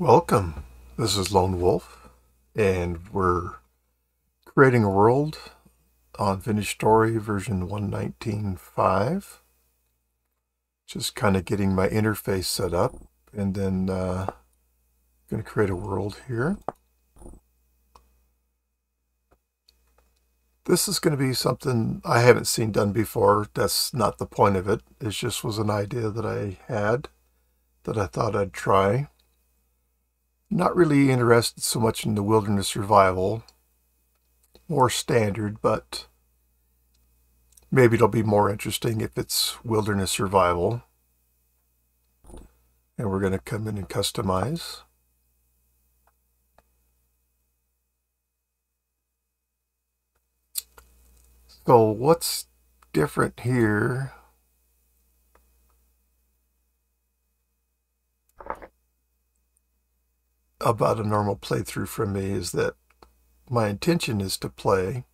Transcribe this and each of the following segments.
Welcome. This is Lone Wolf, and we're creating a world on Vintage Story version 119.5. Just kind of getting my interface set up, and then uh, going to create a world here. This is going to be something I haven't seen done before. That's not the point of it. It just was an idea that I had that I thought I'd try. Not really interested so much in the wilderness survival, more standard, but maybe it'll be more interesting if it's wilderness survival. And we're going to come in and customize. So what's different here about a normal playthrough from me is that my intention is to play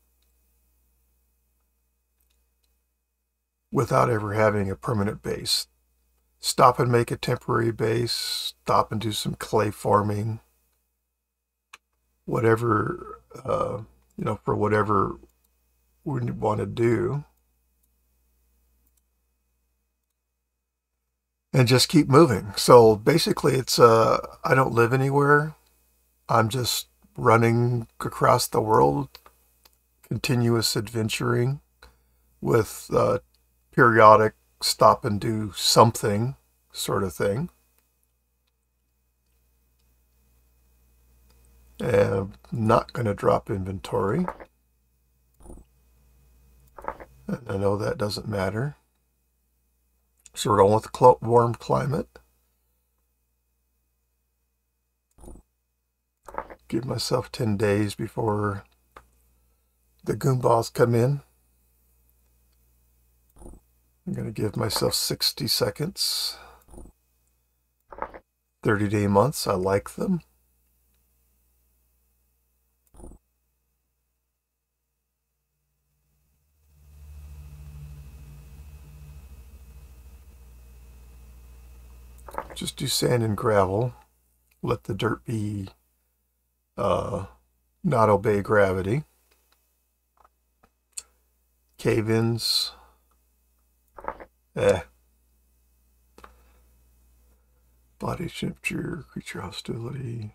without ever having a permanent base. Stop and make a temporary base, stop and do some clay forming, whatever, uh, you know, for whatever we want to do. And just keep moving. So basically, it's uh, I don't live anywhere. I'm just running across the world, continuous adventuring with uh, periodic stop and do something sort of thing. And I'm not going to drop inventory. I know that doesn't matter. So we're going with the warm climate. Give myself 10 days before the Goombas come in. I'm going to give myself 60 seconds. 30 day months, I like them. Just do sand and gravel. Let the dirt be uh, not obey gravity. Cave-ins. Eh. Body temperature, creature hostility.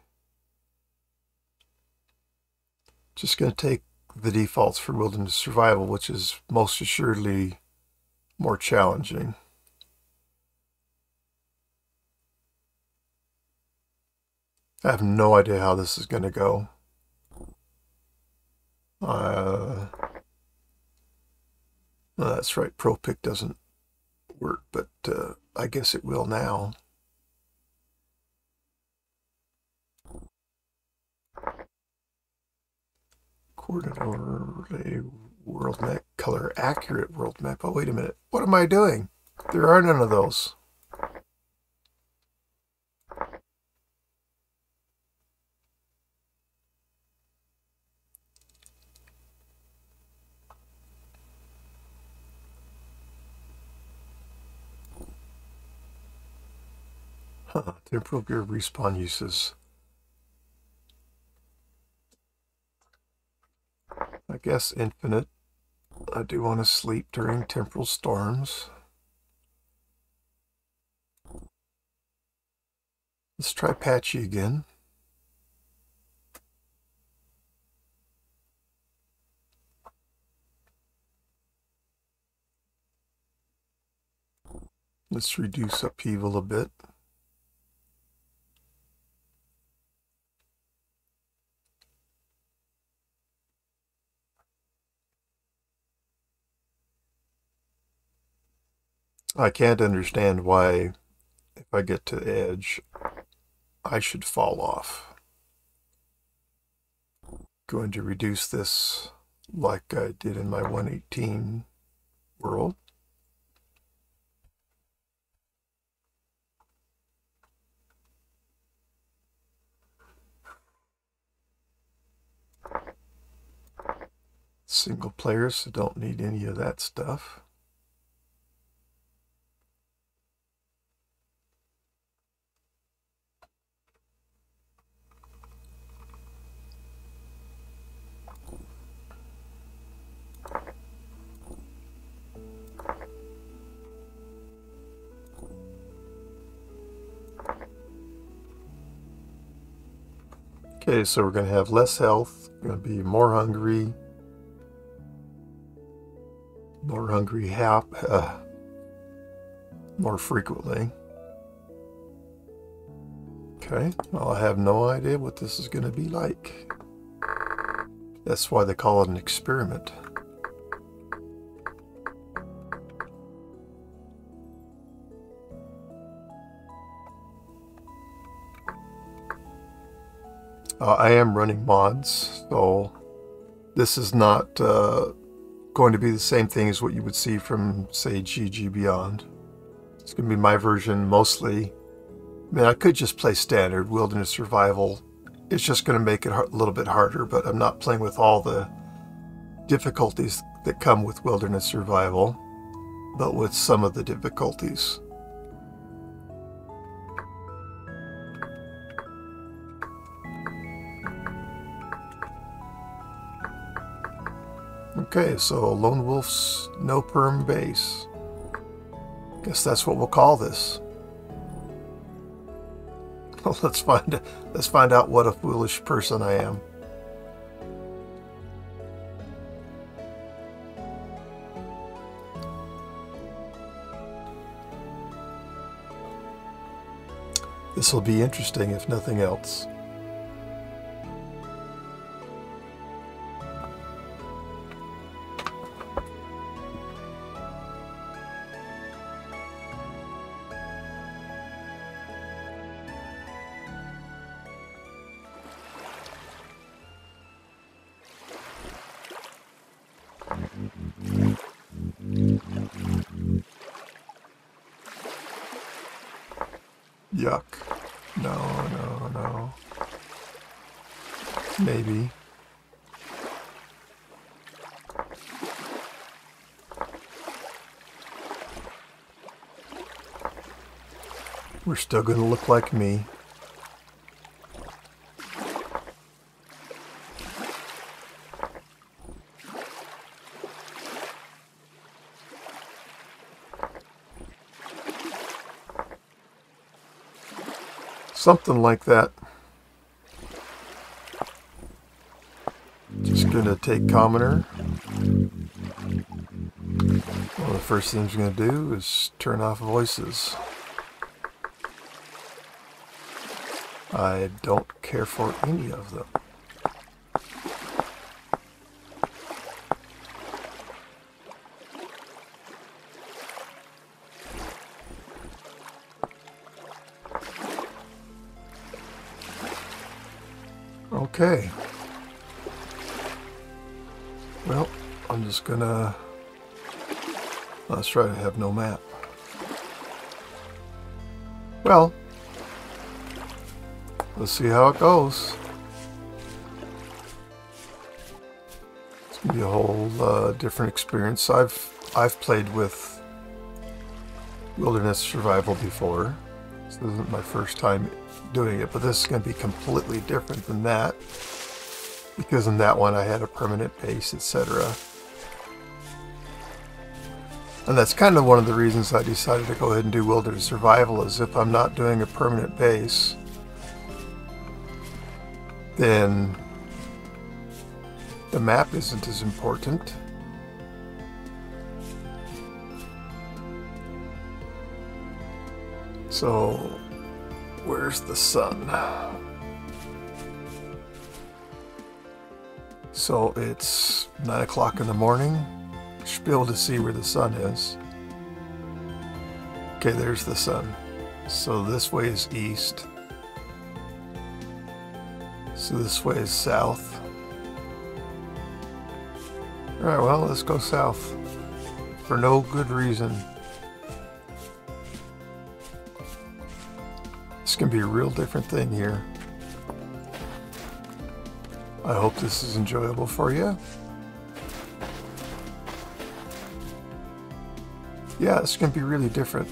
Just going to take the defaults for wilderness survival, which is most assuredly more challenging. I have no idea how this is going to go. Uh, well, that's right, ProPick doesn't work, but uh, I guess it will now. Coordinate overlay world map, color accurate world map. Oh, wait a minute. What am I doing? There are none of those. Huh, temporal gear respawn uses. I guess infinite. I do want to sleep during temporal storms. Let's try patchy again. Let's reduce upheaval a bit. I can't understand why, if I get to the edge, I should fall off. Going to reduce this like I did in my 118 world. Single players, so don't need any of that stuff. Okay, so we're going to have less health, going to be more hungry, more hungry hap, uh, more frequently. Okay, well, I have no idea what this is going to be like. That's why they call it an experiment. Uh, I am running mods, so this is not uh, going to be the same thing as what you would see from, say, GG Beyond. It's going to be my version mostly. I mean, I could just play standard wilderness survival. It's just going to make it a little bit harder, but I'm not playing with all the difficulties that come with wilderness survival, but with some of the difficulties. Okay, so Lone Wolf's no perm base. Guess that's what we'll call this. Well, let's find let's find out what a foolish person I am. This will be interesting if nothing else. Still going to look like me. Something like that. Just going to take Commoner. One of the first things I'm going to do is turn off voices. I don't care for any of them. Okay. Well, I'm just gonna... Let's try to have no map. Well, let's see how it goes. It's gonna be a whole uh, different experience. I've I've played with wilderness survival before. This isn't my first time doing it, but this is going to be completely different than that because in that one I had a permanent base, etc. And that's kind of one of the reasons I decided to go ahead and do Wilderness Survival is if I'm not doing a permanent base, then the map isn't as important. So Where's the sun? So it's 9 o'clock in the morning. Able to see where the sun is. Okay, there's the sun. So this way is east. So this way is south. Alright, well, let's go south. For no good reason. This can be a real different thing here. I hope this is enjoyable for you. Yeah, it's going to be really different.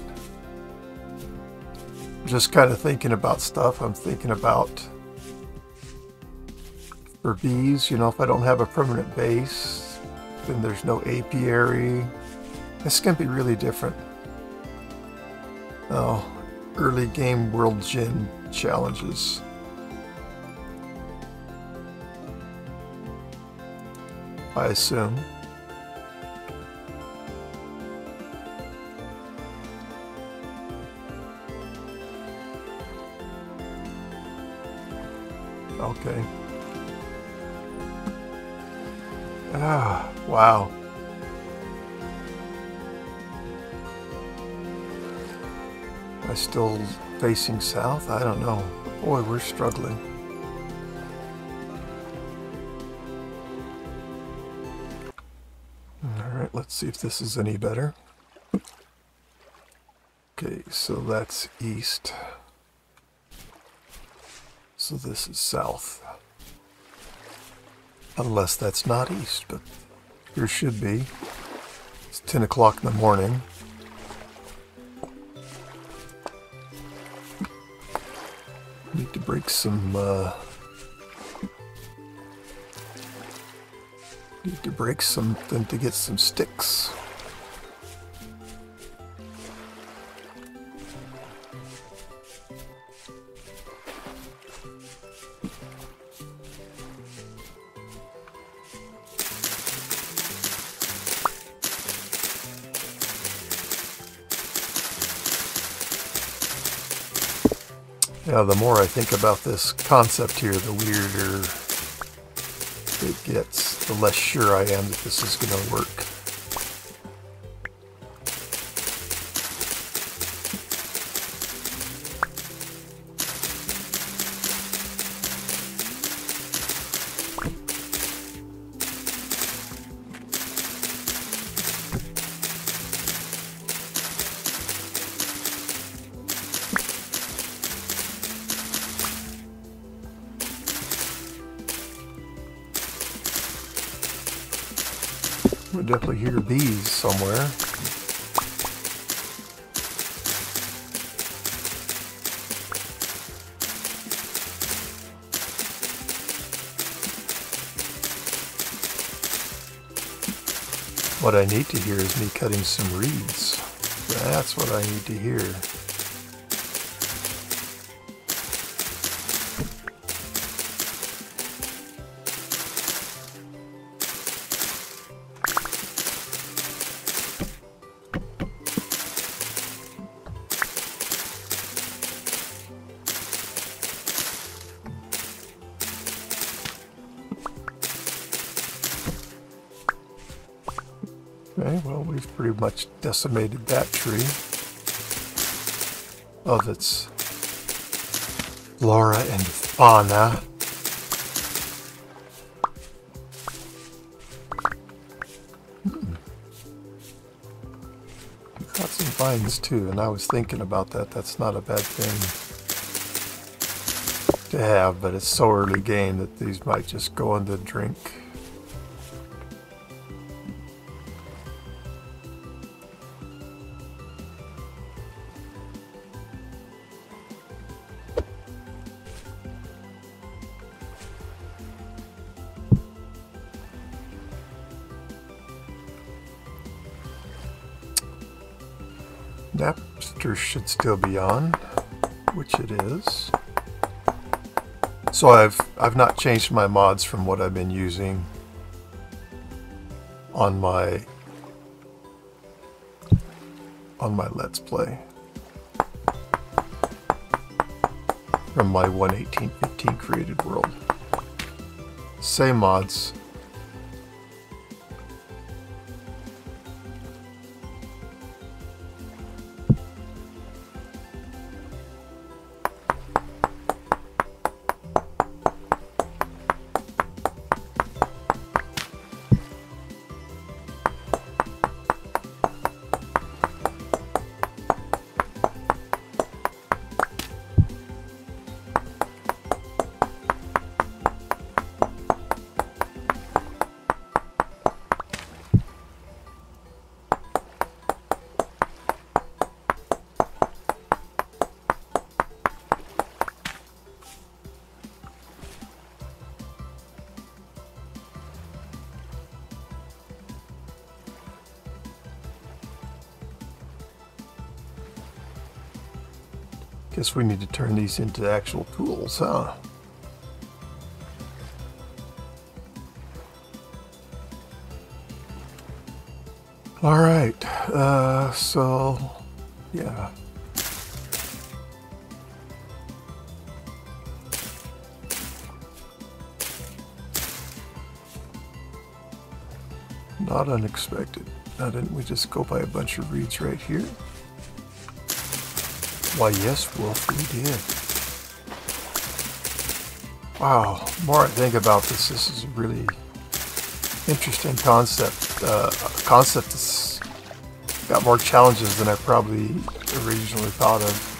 Just kind of thinking about stuff. I'm thinking about for bees. You know, if I don't have a permanent base, then there's no apiary. This can be really different. Oh, early game world gen challenges. I assume. Okay. Wow. I still facing south? I don't know. Boy, we're struggling. Alright, let's see if this is any better. Okay, so that's east. So this is south. Unless that's not east, but here should be. It's 10 o'clock in the morning. Need to break some, uh, Need to break something to get some sticks. Yeah, the more I think about this concept here, the weirder it gets, the less sure I am that this is going to work. Need to hear is me cutting some reeds. That's what I need to hear. Much decimated that tree. of its Laura and Fauna. Hmm. Got some vines too, and I was thinking about that. That's not a bad thing to have, but it's so early game that these might just go into drink. Should still be on, which it is. So I've I've not changed my mods from what I've been using on my on my Let's Play from my 118.15 created world. Same mods, Guess we need to turn these into actual tools, huh? All right, uh, so yeah. Not unexpected. Now didn't we just go by a bunch of reeds right here? Why yes, Wolf, we did. Wow, more I think about this, this is a really interesting concept. Uh, concept that's got more challenges than I probably originally thought of.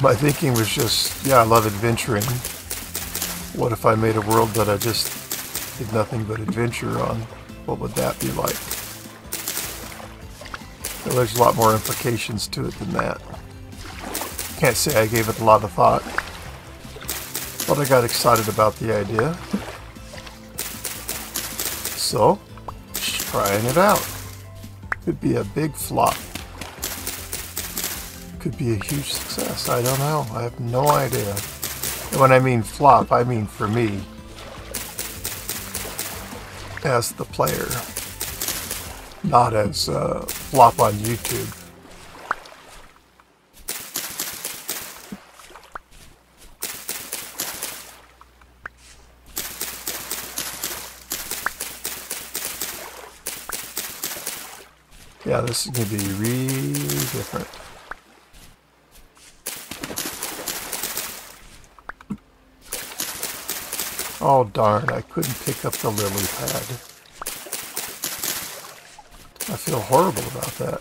My thinking was just, yeah, I love adventuring. What if I made a world that I just did nothing but adventure on? What would that be like? Well, there's a lot more implications to it than that. Can't say I gave it a lot of thought, but I got excited about the idea. So, trying it out. Could be a big flop. Could be a huge success. I don't know. I have no idea. And when I mean flop, I mean for me as the player, not as uh, flop on YouTube. Yeah, this is going to be really different. Oh darn, I couldn't pick up the lily pad. I feel horrible about that.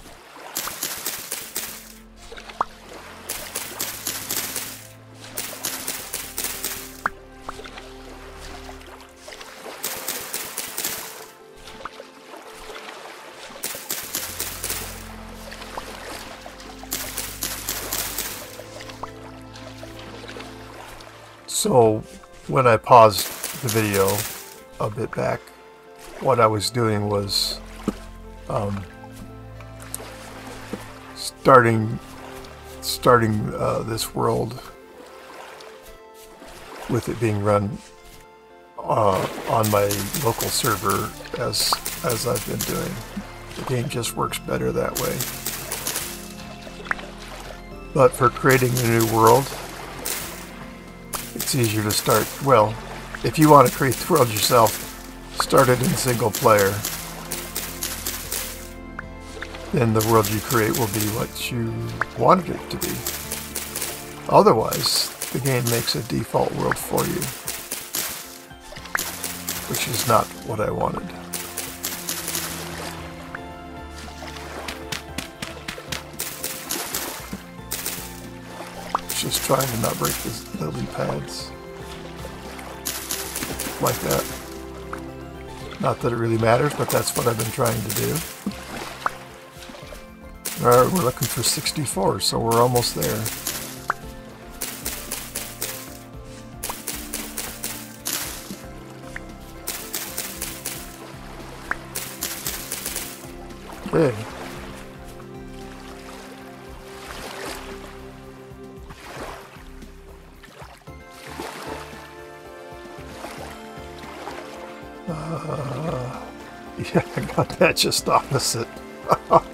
So when I paused the video a bit back, what I was doing was um, starting starting uh, this world with it being run uh, on my local server as as I've been doing. The game just works better that way. But for creating a new world, it's easier to start, well, if you want to create the world yourself, start it in single player. Then the world you create will be what you wanted it to be. Otherwise, the game makes a default world for you, which is not what I wanted. just trying to not break the lily pads. Like that. Not that it really matters, but that's what I've been trying to do. Alright, we're looking for 64, so we're almost there. Okay. Uh, yeah, I got that just opposite.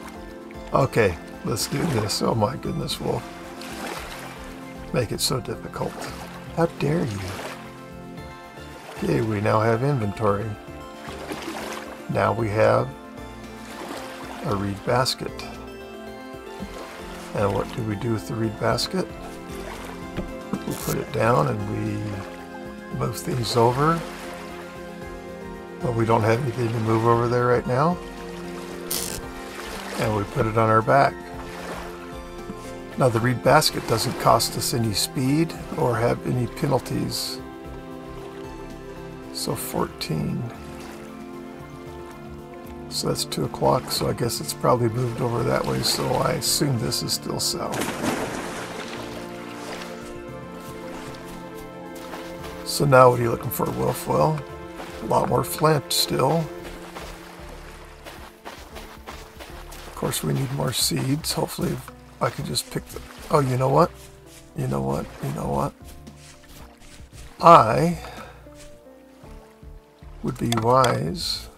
okay, let's do this. Oh my goodness, Wolf. Make it so difficult. How dare you? Okay, we now have inventory. Now we have a reed basket. And what do we do with the reed basket? We put it down and we move things over but we don't have anything to move over there right now. And we put it on our back. Now the reed basket doesn't cost us any speed or have any penalties. So 14. So that's 2 o'clock, so I guess it's probably moved over that way, so I assume this is still south. So now what are you looking for, Wolf? Well, a lot more flint still. Course, we need more seeds. Hopefully, I can just pick them. Oh, you know what? You know what? You know what? I would be wise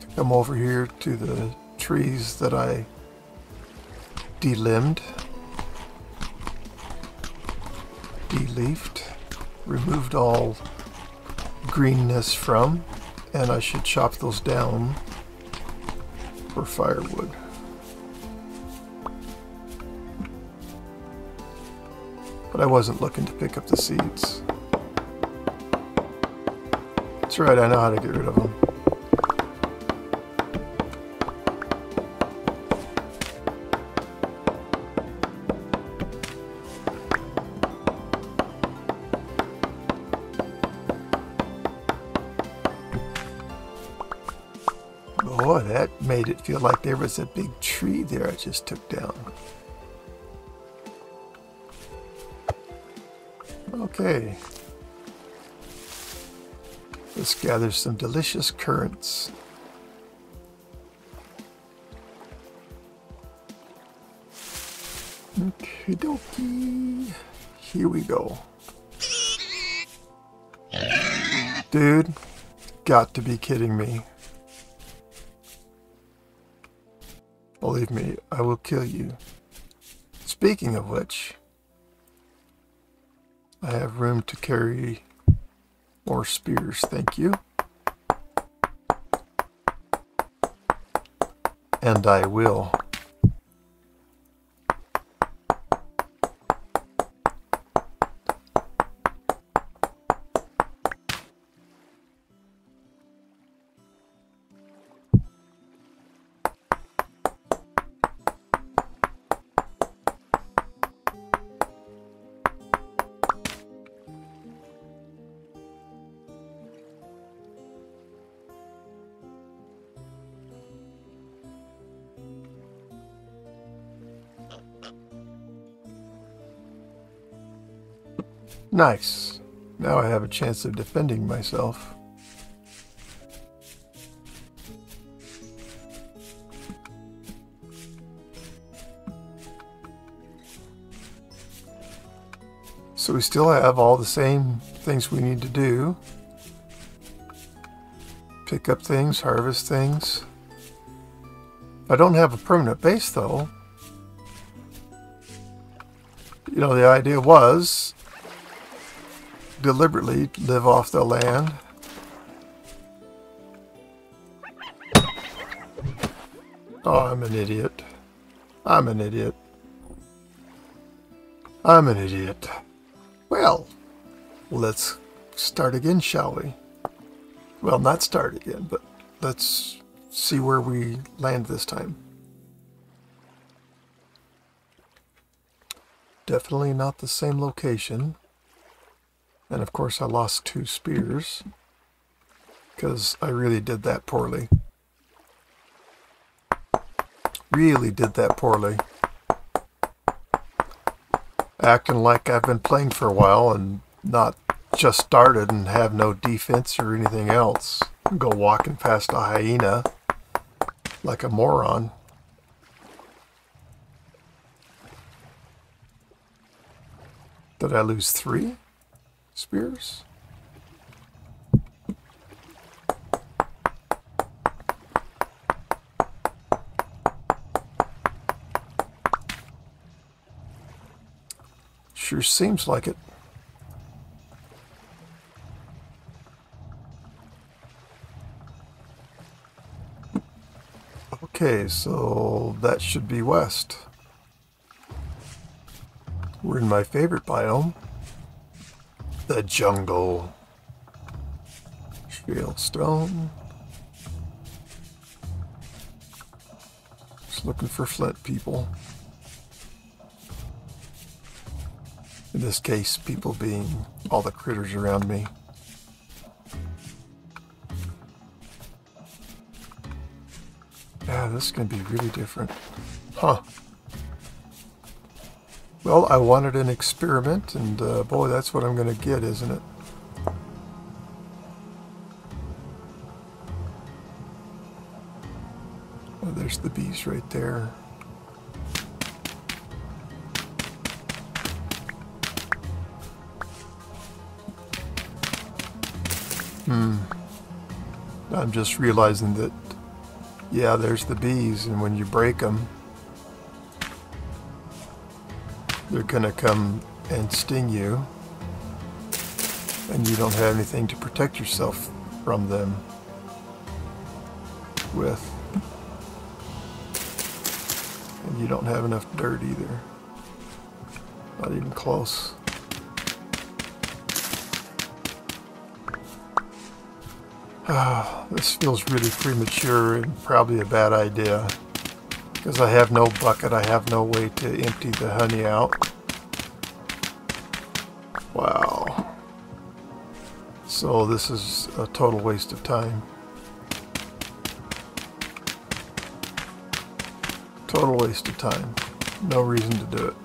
to come over here to the trees that I delimbed, deleafed, removed all greenness from, and I should chop those down for firewood. But I wasn't looking to pick up the seeds. That's right, I know how to get rid of them. Boy, that made it feel like there was a big tree there I just took down. Okay. Let's gather some delicious currants. Okie dokie. Here we go. Dude, got to be kidding me. Believe me, I will kill you. Speaking of which, I have room to carry more spears, thank you. And I will. Nice. Now I have a chance of defending myself. So we still have all the same things we need to do. Pick up things, harvest things. I don't have a permanent base though. You know, the idea was deliberately live off the land. Oh, I'm an idiot. I'm an idiot. I'm an idiot. Well, let's start again, shall we? Well, not start again, but let's see where we land this time. Definitely not the same location. And of course I lost two spears because I really did that poorly. Really did that poorly. Acting like I've been playing for a while and not just started and have no defense or anything else. Go walking past a hyena like a moron. Did I lose three? Spears? Sure seems like it. Okay, so that should be west. We're in my favorite biome the jungle. Shield stone. Just looking for flint people. In this case, people being all the critters around me. Yeah, this is going to be really different. Huh. Well, I wanted an experiment, and uh, boy, that's what I'm going to get, isn't it? Oh, there's the bees right there. Hmm. I'm just realizing that yeah, there's the bees, and when you break them, they're going to come and sting you, and you don't have anything to protect yourself from them with. And you don't have enough dirt either. Not even close. Ah, this feels really premature and probably a bad idea. Because I have no bucket, I have no way to empty the honey out. Wow. So this is a total waste of time. Total waste of time. No reason to do it.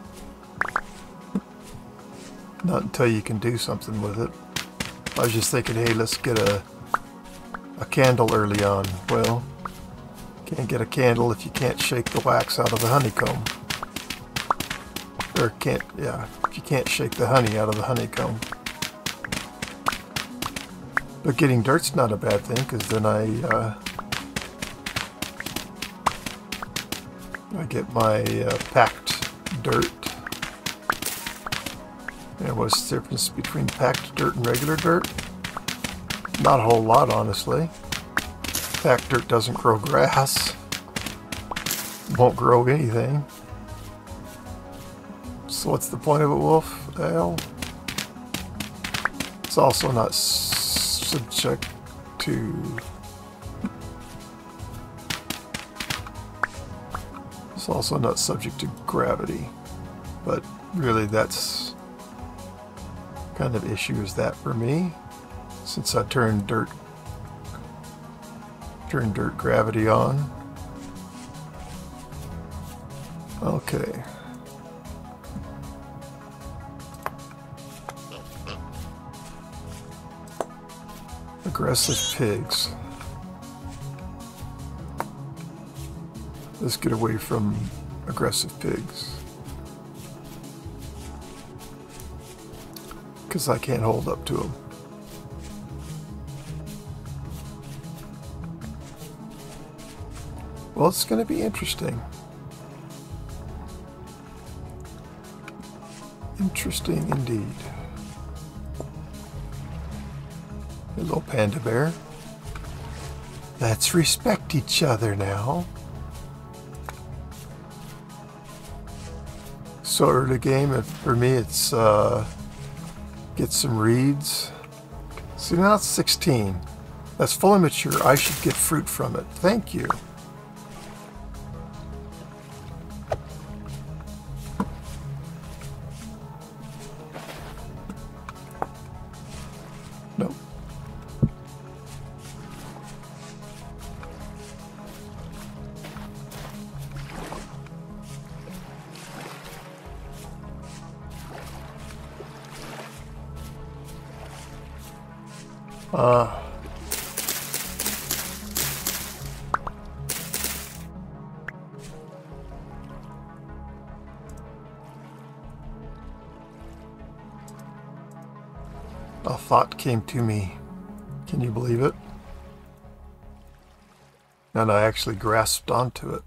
Not until you can do something with it. I was just thinking, hey, let's get a a candle early on. Well, can't get a candle if you can't shake the wax out of the honeycomb. Or can't, yeah, if you can't shake the honey out of the honeycomb. But getting dirt's not a bad thing, because then I, uh, I get my uh, packed dirt. And what's the difference between packed dirt and regular dirt? Not a whole lot, honestly. Packed dirt doesn't grow grass. Won't grow anything. So what's the point of it, Wolf? Well, it's also not subject to... It's also not subject to gravity. But really that's kind of issue is that for me since I turned dirt turned dirt gravity on. Okay. Aggressive pigs. Let's get away from aggressive pigs. Because I can't hold up to them. Well, it's going to be interesting. Interesting indeed. Hello, Panda Bear. Let's respect each other now. So early game, for me it's uh, get some reeds. See now it's 16. That's fully mature. I should get fruit from it. Thank you. To me. Can you believe it? And I actually grasped onto it.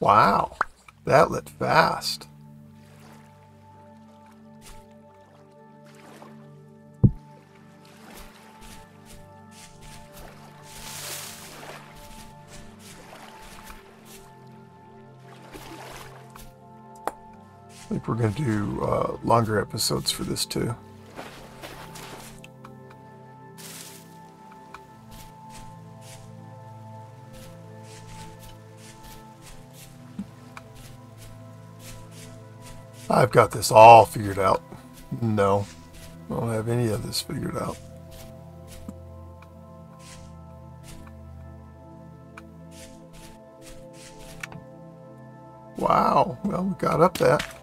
Wow, that lit fast. Think we're going to do uh, longer episodes for this too. I've got this all figured out. No, I don't have any of this figured out. Wow, well, we got up that.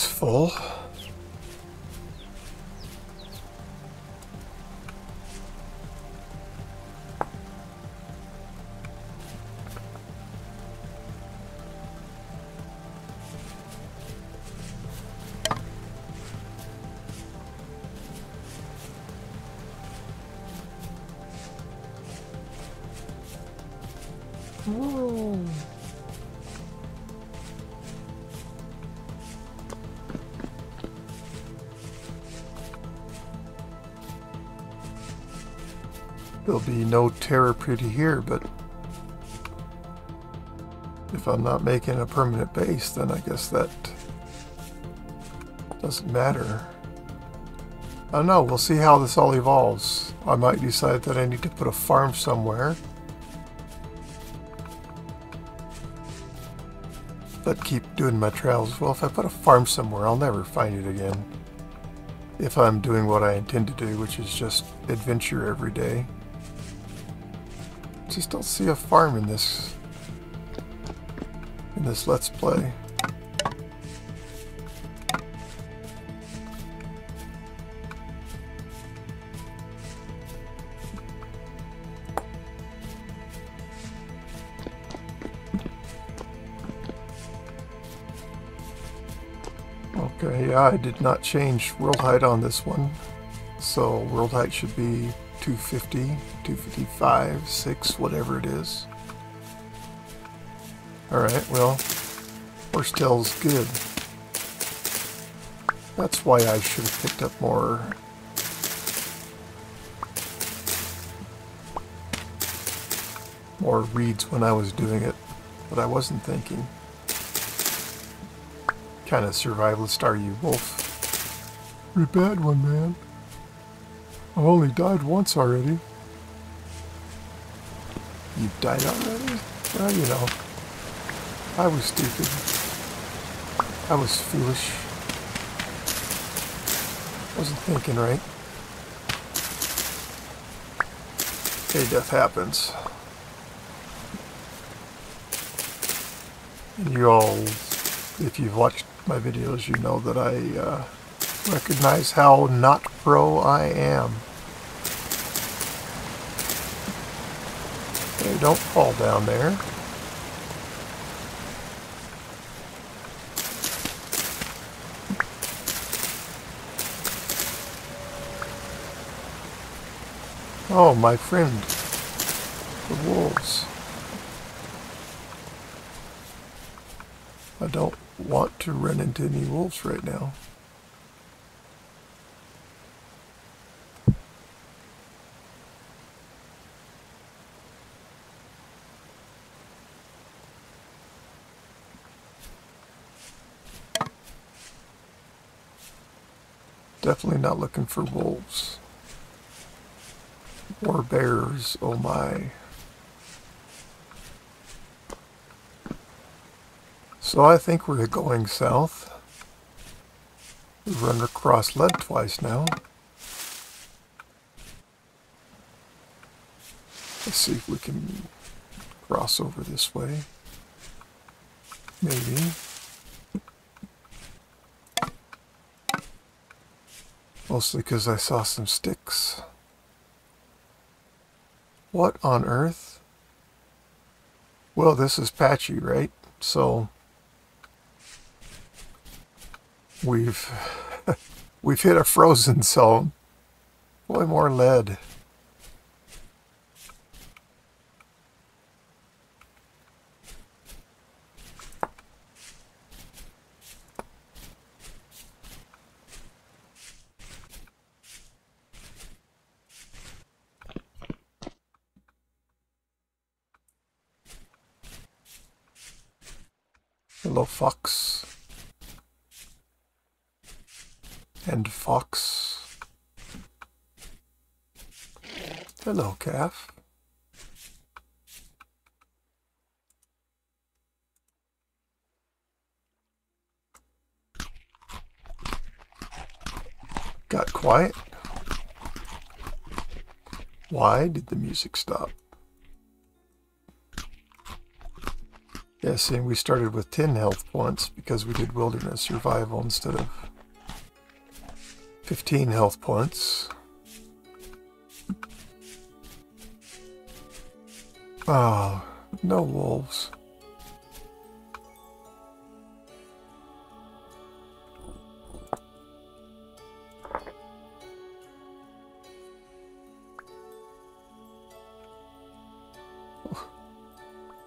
Belly's full. There'll be no Terra Preta here, but if I'm not making a permanent base, then I guess that doesn't matter. I don't know. We'll see how this all evolves. I might decide that I need to put a farm somewhere. But keep doing my travels. Well, if I put a farm somewhere, I'll never find it again. If I'm doing what I intend to do, which is just adventure every day. Just don't see a farm in this in this Let's Play. Okay, yeah, I did not change world height on this one. So world height should be 250, 255, 6, whatever it is. Alright, well, horse tail's good. That's why I should have picked up more more reeds when I was doing it, but I wasn't thinking. Kind of survivalist are you, Wolf? You're bad one, man. I've only died once already. You died already? Well, you know. I was stupid. I was foolish. Wasn't thinking right. Okay, death happens. And you all, if you've watched my videos, you know that I uh, recognize how not pro I am. Okay, don't fall down there. Oh, my friend, the wolves. I don't want to run into any wolves right now. Definitely not looking for wolves. Or bears, oh my. So I think we're going south. We've run across lead twice now. Let's see if we can cross over this way. Maybe. Mostly because I saw some sticks. What on earth? Well, this is patchy, right? So we've we've hit a frozen zone. Boy, more lead. Hello, fox. And fox. Hello, calf. Got quiet. Why did the music stop? Yeah, Yeah, see, we started with 10 health points because we did wilderness survival instead of 15 health points. Oh, no wolves.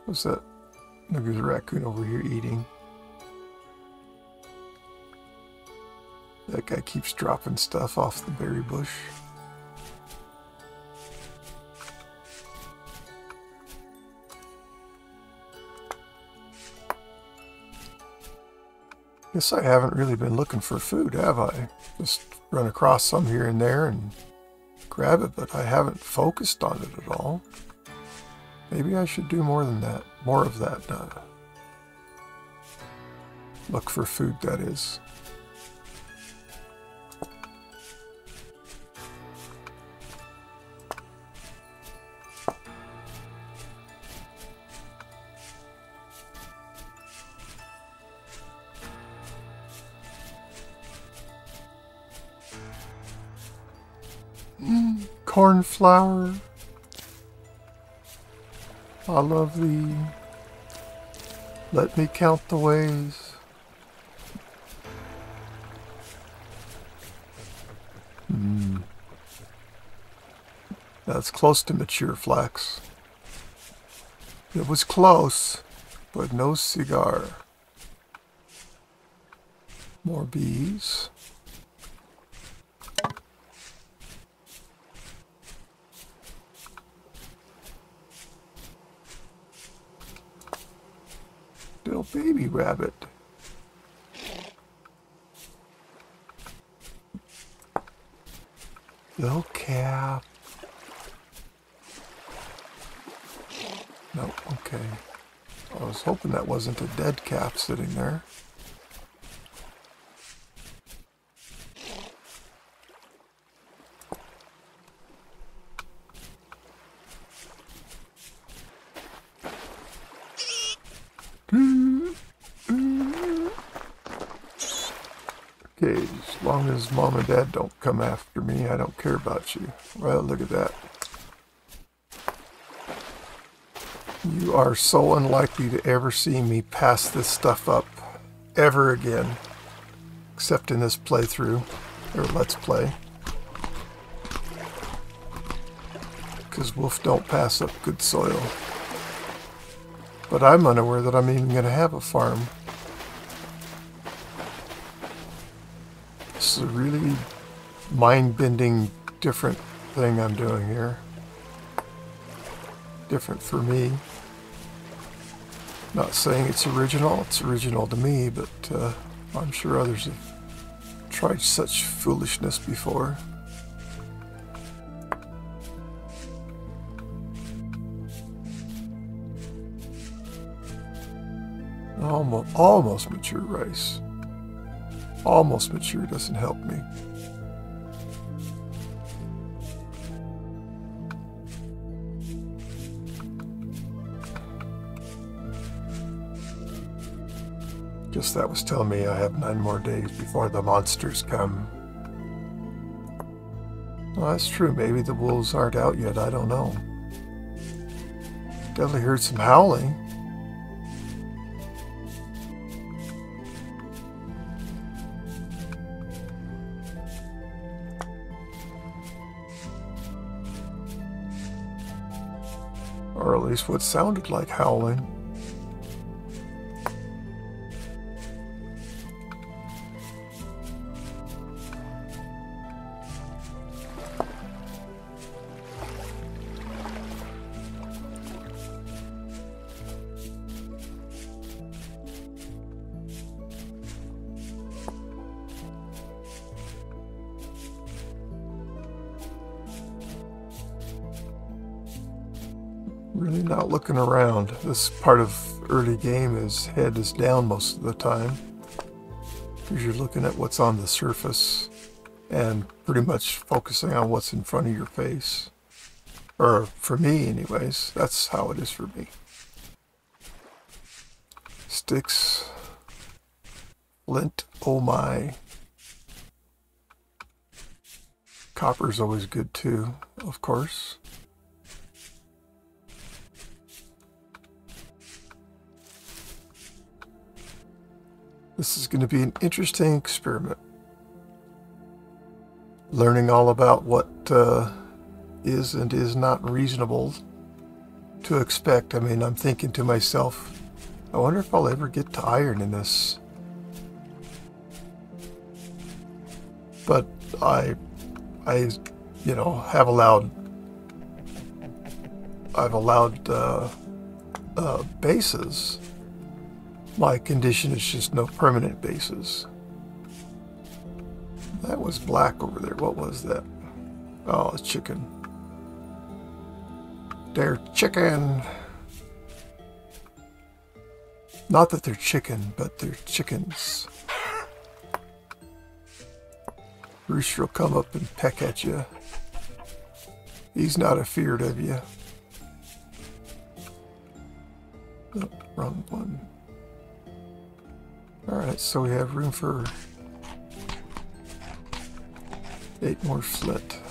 What's that? Look, there's a raccoon over here eating. That guy keeps dropping stuff off the berry bush. Guess I haven't really been looking for food, have I? Just run across some here and there and grab it, but I haven't focused on it at all. Maybe I should do more than that. More of that. Uh, look for food, that is. Mm, cornflower. I love thee. Let me count the ways. Hmm. That's close to mature flax. It was close, but no cigar. More bees. Little baby rabbit. Little cap. No, okay. I was hoping that wasn't a dead cap sitting there. Okay, as long as mom and dad don't come after me, I don't care about you. Well, look at that. You are so unlikely to ever see me pass this stuff up ever again, except in this playthrough, or let's play. Because wolf don't pass up good soil. But I'm unaware that I'm even going to have a farm. This is a really mind-bending, different thing I'm doing here. Different for me. Not saying it's original, it's original to me, but uh, I'm sure others have tried such foolishness before. Almost, almost mature rice. Almost mature doesn't help me. Guess that was telling me I have nine more days before the monsters come. Well, that's true. Maybe the wolves aren't out yet. I don't know. Definitely heard some howling. Least what sounded like howling. This part of early game is head is down most of the time. Because you're looking at what's on the surface and pretty much focusing on what's in front of your face. Or for me anyways, that's how it is for me. sticks. Lint. oh my. Copper's always good too, of course. This is going to be an interesting experiment. Learning all about what uh, is and is not reasonable to expect. I mean, I'm thinking to myself, I wonder if I'll ever get to iron in this. But I, I, you know, have allowed, I've allowed uh, uh, bases. My condition is just no permanent basis. That was black over there. What was that? Oh, it's chicken. They're chicken. Not that they're chicken, but they're chickens. Rooster will come up and peck at you. He's not afeared of you. Oh, wrong one. Alright, so we have room for eight more flint.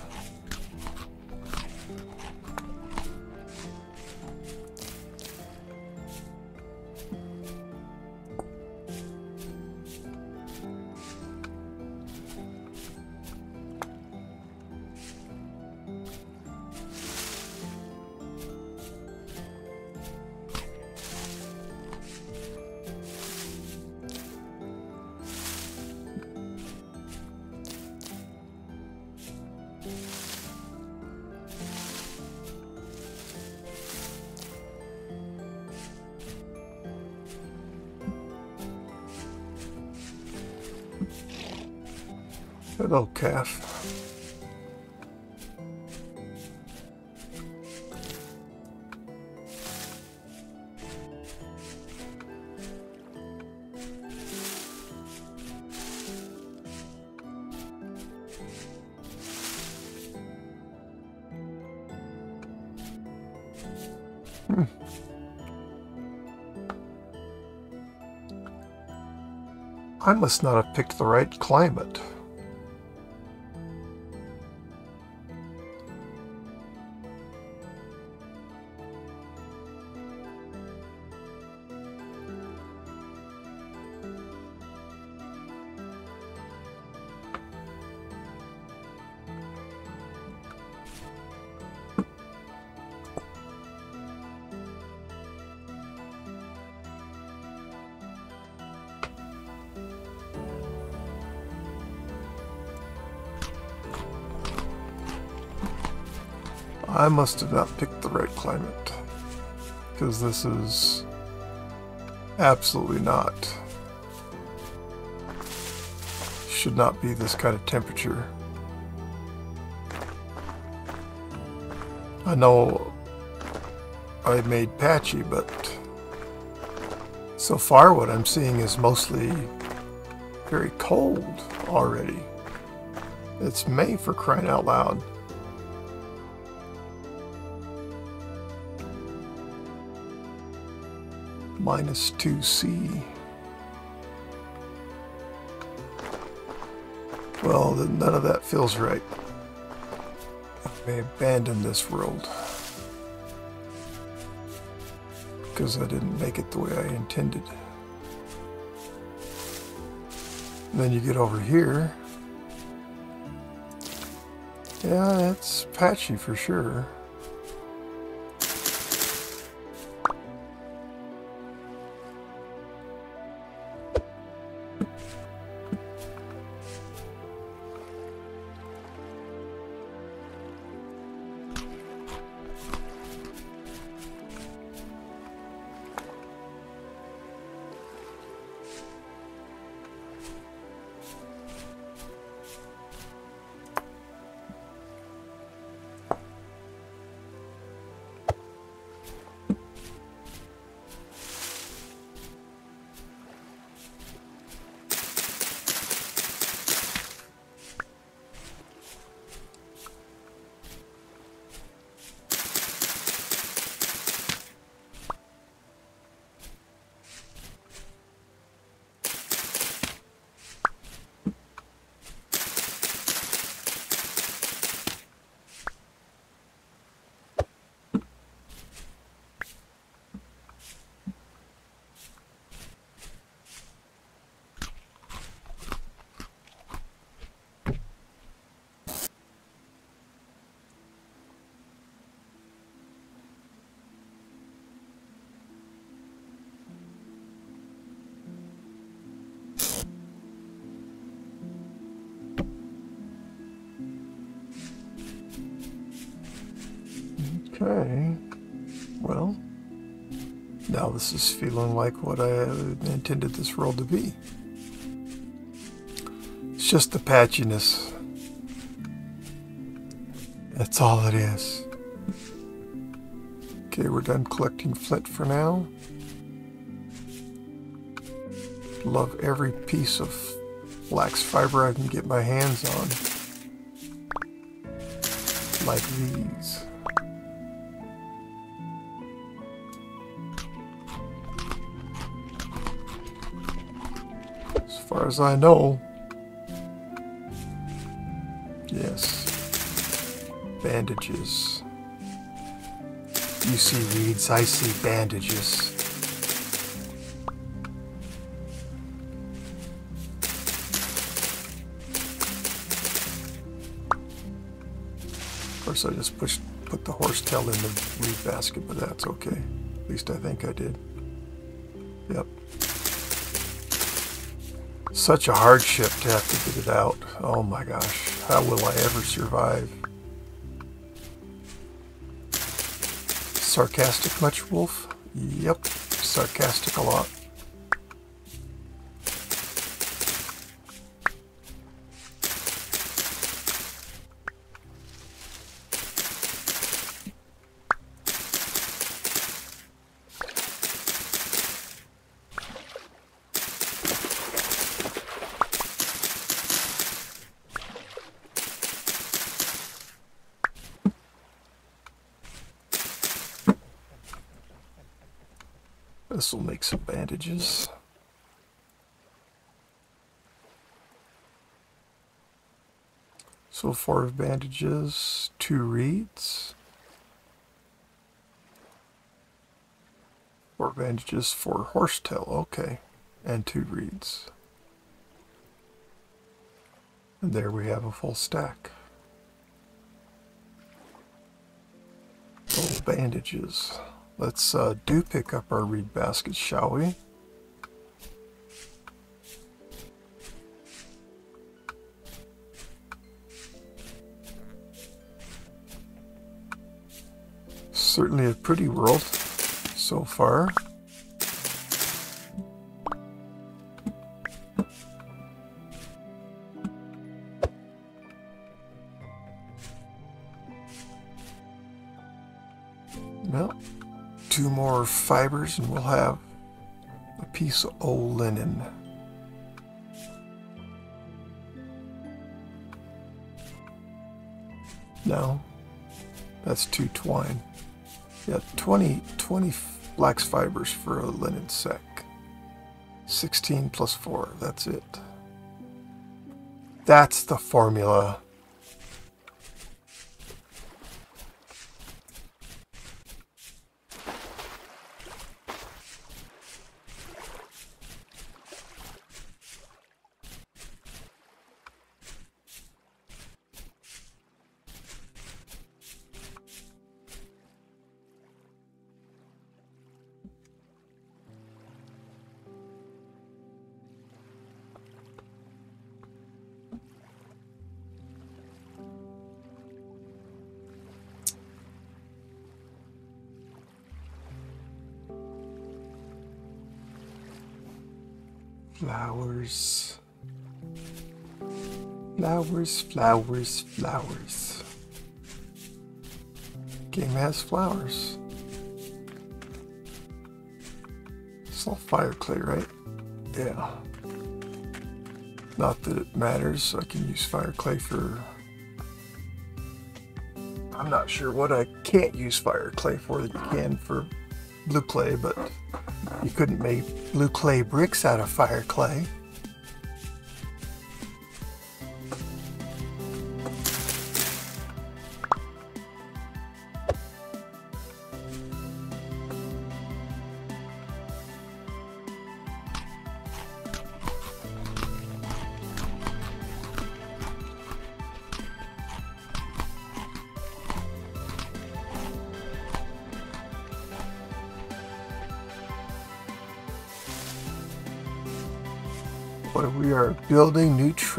Hello, calf. Hmm. I must not have picked the right climate. Must have not picked the right climate. Because this is absolutely not. Should not be this kind of temperature. I know I made patchy, but so far what I'm seeing is mostly very cold already. It's May for crying out loud. Minus 2c. Well, none of that feels right. I may abandon this world. Because I didn't make it the way I intended. And then you get over here. Yeah, it's patchy for sure. This is feeling like what I intended this world to be. It's just the patchiness. That's all it is. Okay, we're done collecting flint for now. Love every piece of flax fiber I can get my hands on. Like these. Far as I know, yes, bandages. You see reeds, I see bandages. Of course, I just pushed, put the horsetail in the reed basket, but that's okay. At least I think I did. Yep. Such a hardship to have to get it out. Oh my gosh. How will I ever survive? Sarcastic much, Wolf? Yep, sarcastic a lot. Bandages. So four bandages, two reeds. Four bandages, four horsetail, okay. And two reeds. And there we have a full stack. Full bandages. Let's uh, do pick up our reed basket, shall we? Certainly a pretty world so far. Fibers and we'll have a piece of old linen. No, that's two twine. Yeah, 20, 20 flax fibers for a linen sack. 16 plus 4, that's it. That's the formula. Flowers, flowers. Game has flowers. It's all fire clay, right? Yeah. Not that it matters. I can use fire clay for... I'm not sure what I can't use fire clay for that you can for blue clay, but you couldn't make blue clay bricks out of fire clay.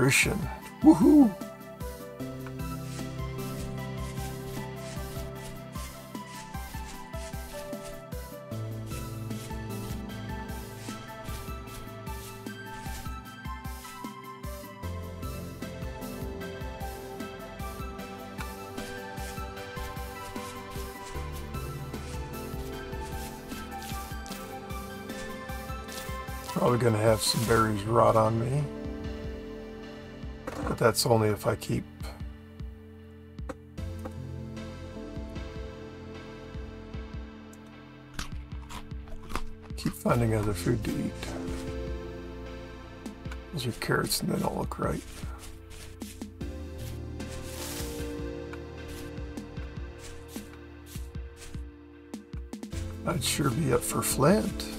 Woohoo! Probably gonna have some berries rot on me. But that's only if I keep keep finding other food to eat. Those are carrots and they don't look right. I'd sure be up for flint.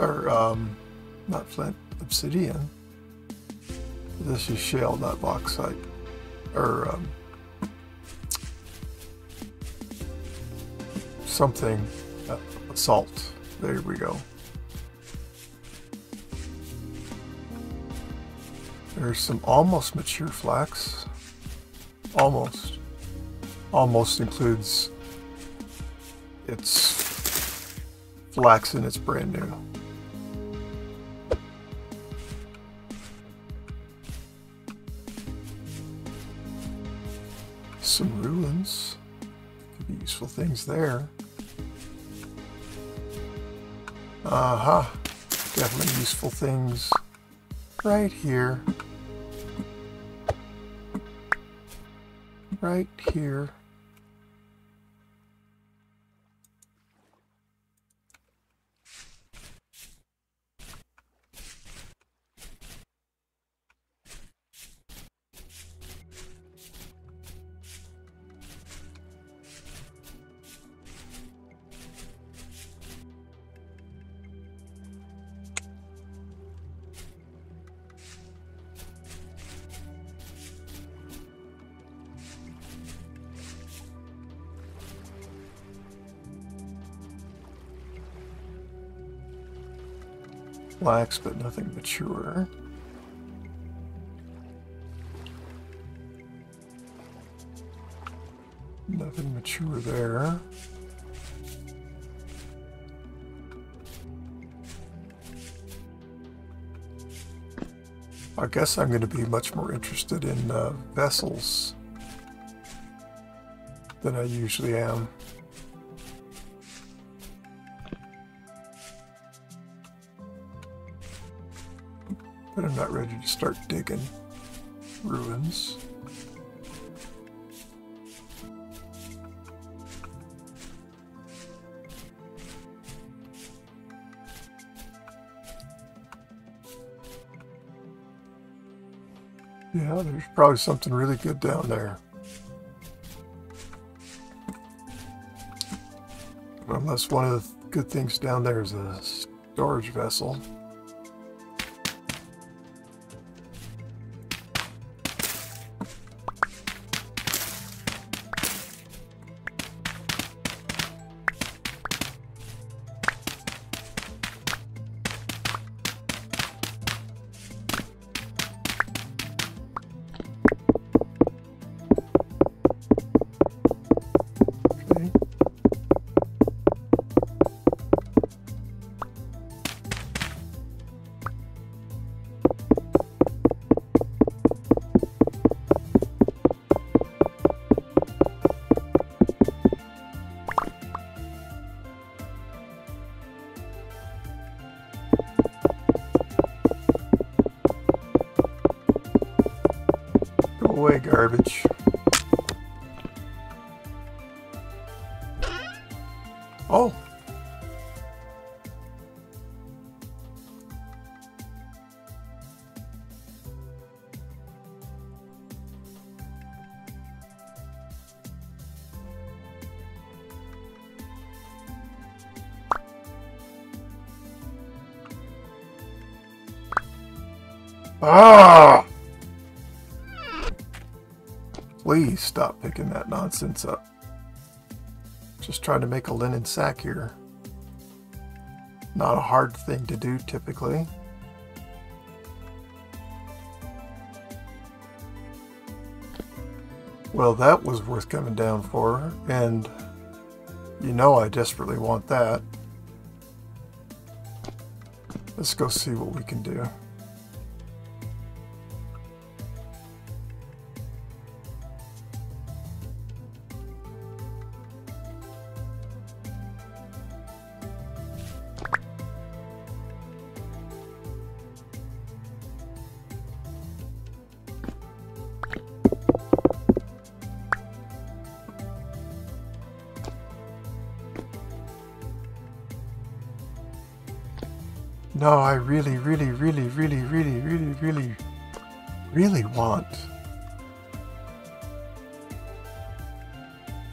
Or, um, not flint, obsidian. This is shale, not bauxite. Or, um, something, uh, salt. There we go. There's some almost mature flax. Almost. Almost includes its flax and it's brand new. Some ruins. Could be useful things there. Aha. Uh -huh. Definitely useful things right here. Right here. Flax, but nothing mature. Nothing mature there. I guess I'm going to be much more interested in uh, vessels than I usually am. Start digging ruins. Yeah, there's probably something really good down there. Unless one of the good things down there is a storage vessel. Ah! Please stop picking that nonsense up. Just trying to make a linen sack here. Not a hard thing to do typically. Well, that was worth coming down for, and you know I desperately want that. Let's go see what we can do. Really, really, really, really, really, really, really, really want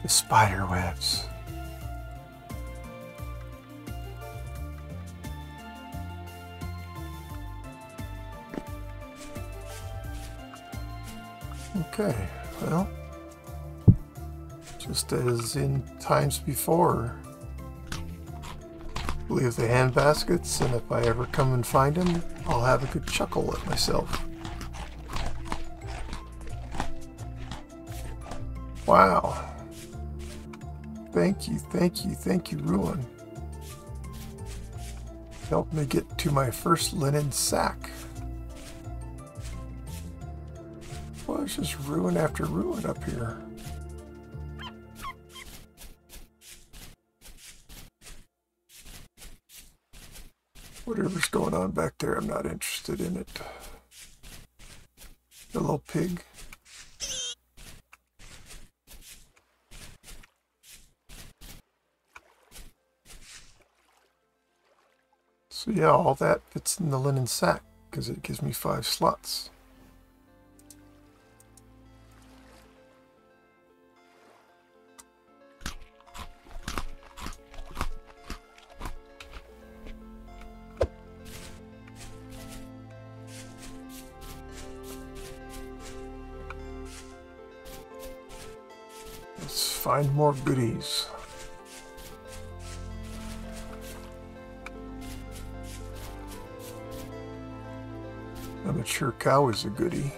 the spider webs. Okay, well, just as in times before, leave the hand baskets, and if I ever come and find them, I'll have a good chuckle at myself. Wow. Thank you, thank you, thank you, Ruin. Helped me get to my first linen sack. Well, it's just ruin after ruin up here. Whatever's going on back there, I'm not interested in it. The little pig. So yeah, all that fits in the linen sack because it gives me five slots. More goodies. A mature cow is a goodie.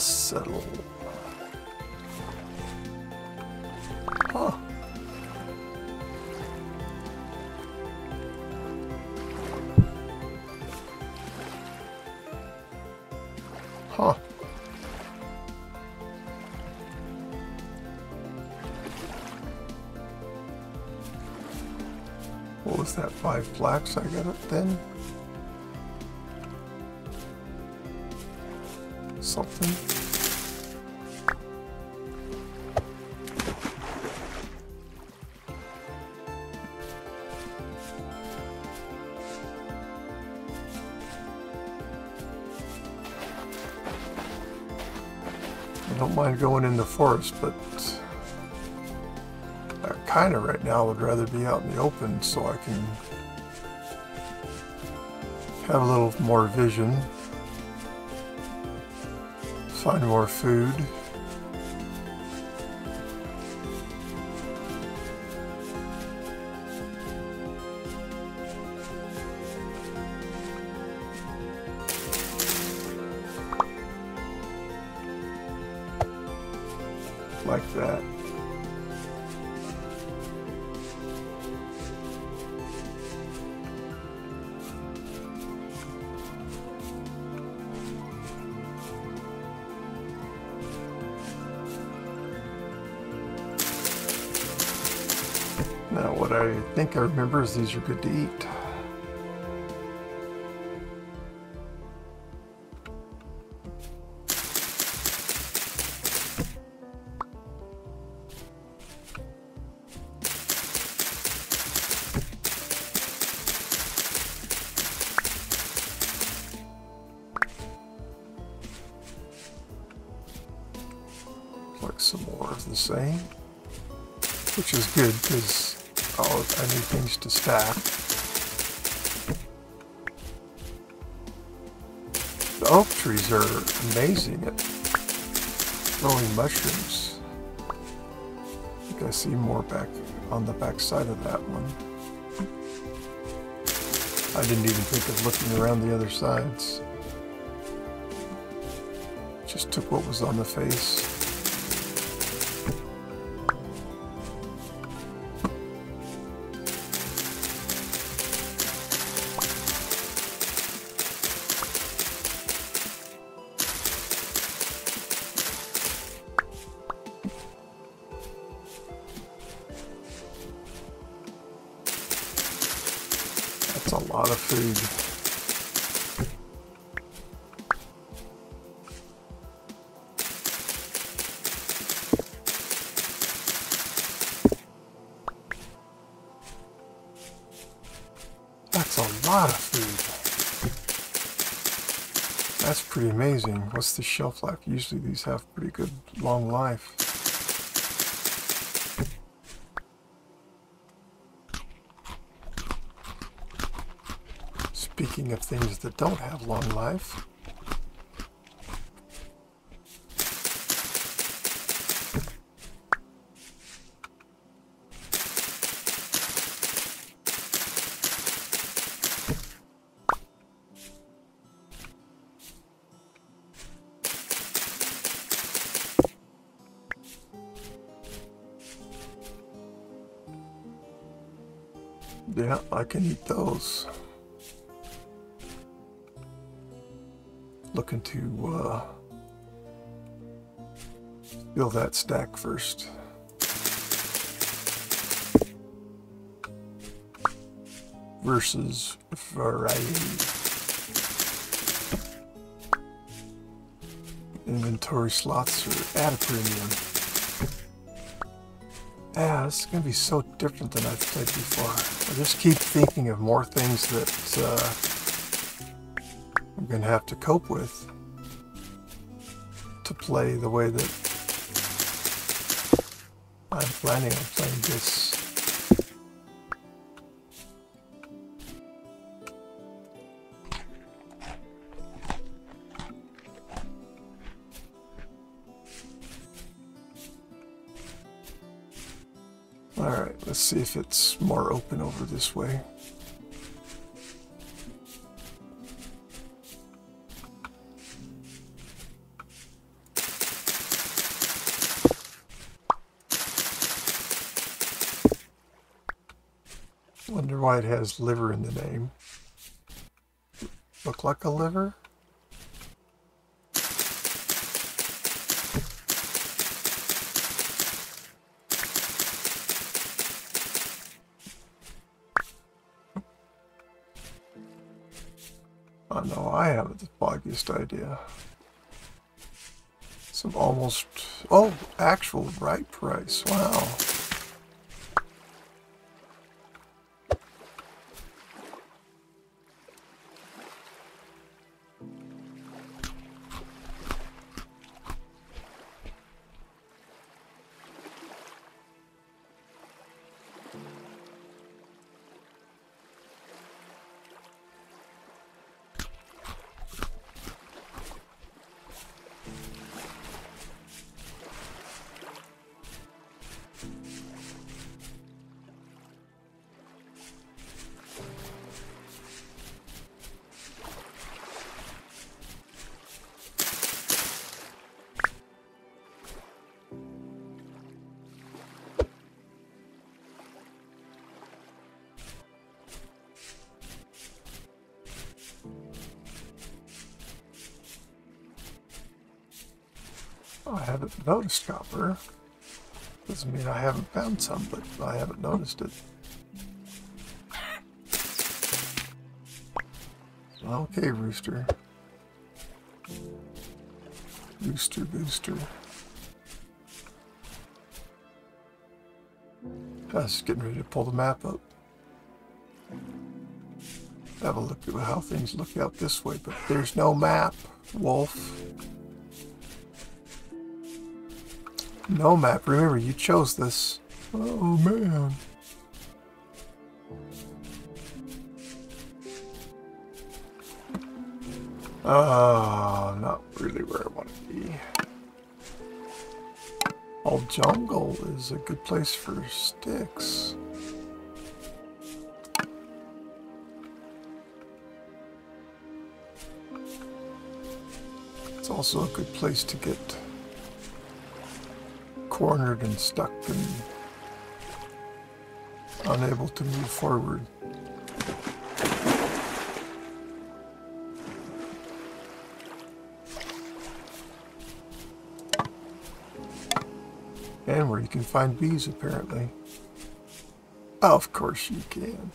Settle. Huh. Huh. What was that, five blacks I got it then? Forest, but I kind of right now would rather be out in the open so I can have a little more vision Find more food. Is these are good to eat. Trees are amazing at growing mushrooms. think I see more back on the back side of that one. I didn't even think of looking around the other sides. Just took what was on the face. What's the shelf life? Usually these have pretty good long life. Speaking of things that don't have long life, I can eat those. Looking to uh, fill that stack first. Versus variety. Inventory slots are at a premium. Yeah, this is going to be so different than I've played before. I just keep thinking of more things that uh, I'm going to have to cope with to play the way that I'm planning on playing this if it's more open over this way. Wonder why it has liver in the name. Look like a liver? Idea. Some almost, oh, actual right price. Wow. Oh, I haven't noticed copper. Doesn't mean I haven't found some, but I haven't noticed it. Okay, Rooster. Rooster Booster. I was getting ready to pull the map up. Have a look at how things look out this way, but there's no map, Wolf. No map. Remember, you chose this. Oh, man. Oh, not really where I want to be. All jungle is a good place for sticks. It's also a good place to get cornered and stuck and unable to move forward. And where you can find bees, apparently. Of course you can.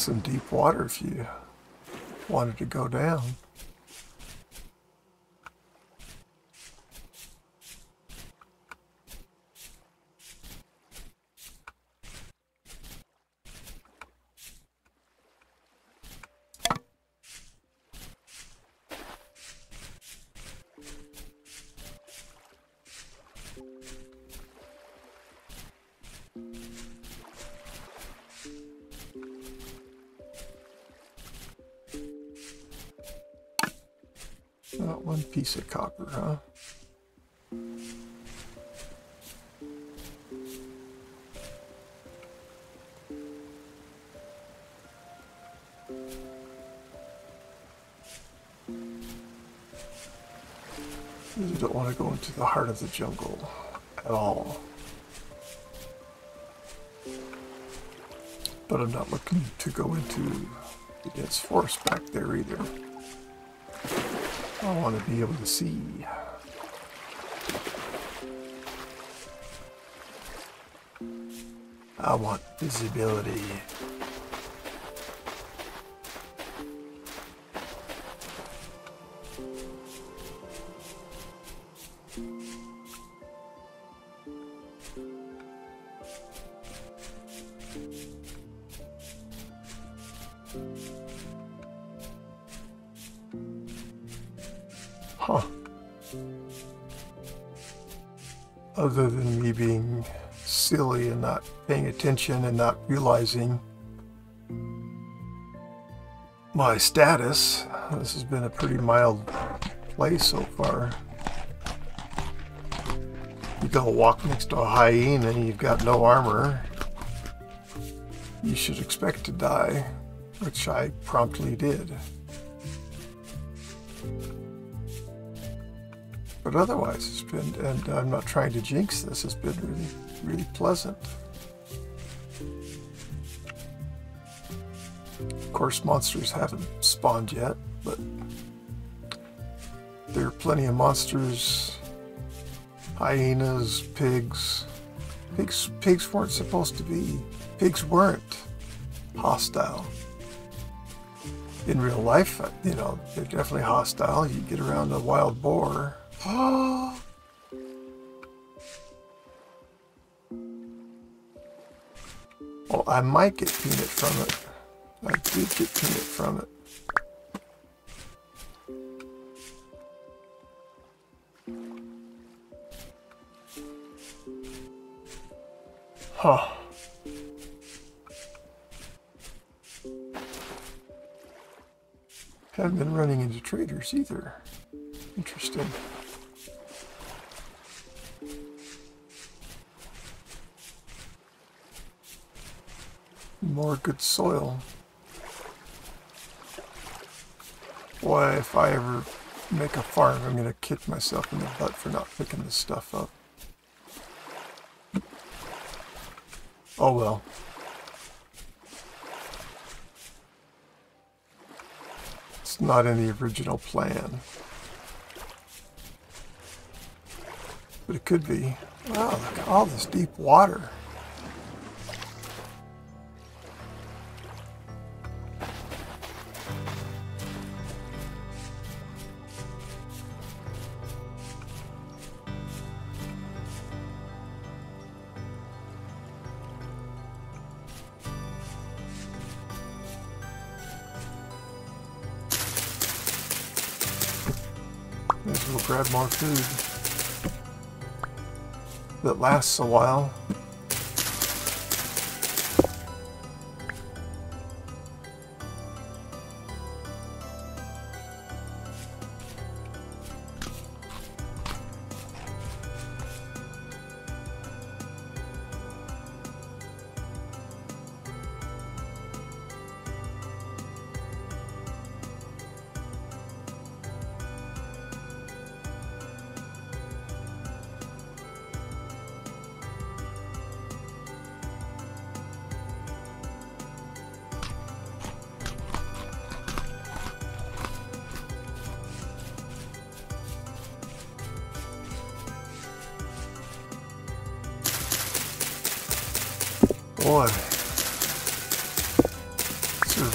Some deep water if you wanted to go down. Into the heart of the jungle at all. But I'm not looking to go into the dense forest back there either. I want to be able to see. I want visibility. Attention and not realizing my status, this has been a pretty mild play so far. You go walk next to a hyena and you've got no armor. You should expect to die, which I promptly did. But otherwise, it's been, and I'm not trying to jinx this, it's been really, really pleasant. Course, monsters haven't spawned yet, but there are plenty of monsters. Hyenas, pigs. Pigs, pigs weren't supposed to be. Pigs weren't hostile. In real life, uh, you know, they're definitely hostile. You get around a wild boar, Oh! well, I might get peanut from it. I did get peanut from it. Huh. Haven't been running into traders either. Interesting. More good soil. Boy, if I ever make a farm, I'm going to kick myself in the butt for not picking this stuff up. Oh well. It's not in the original plan. But it could be. Wow, look at all this deep water. More food that lasts a while.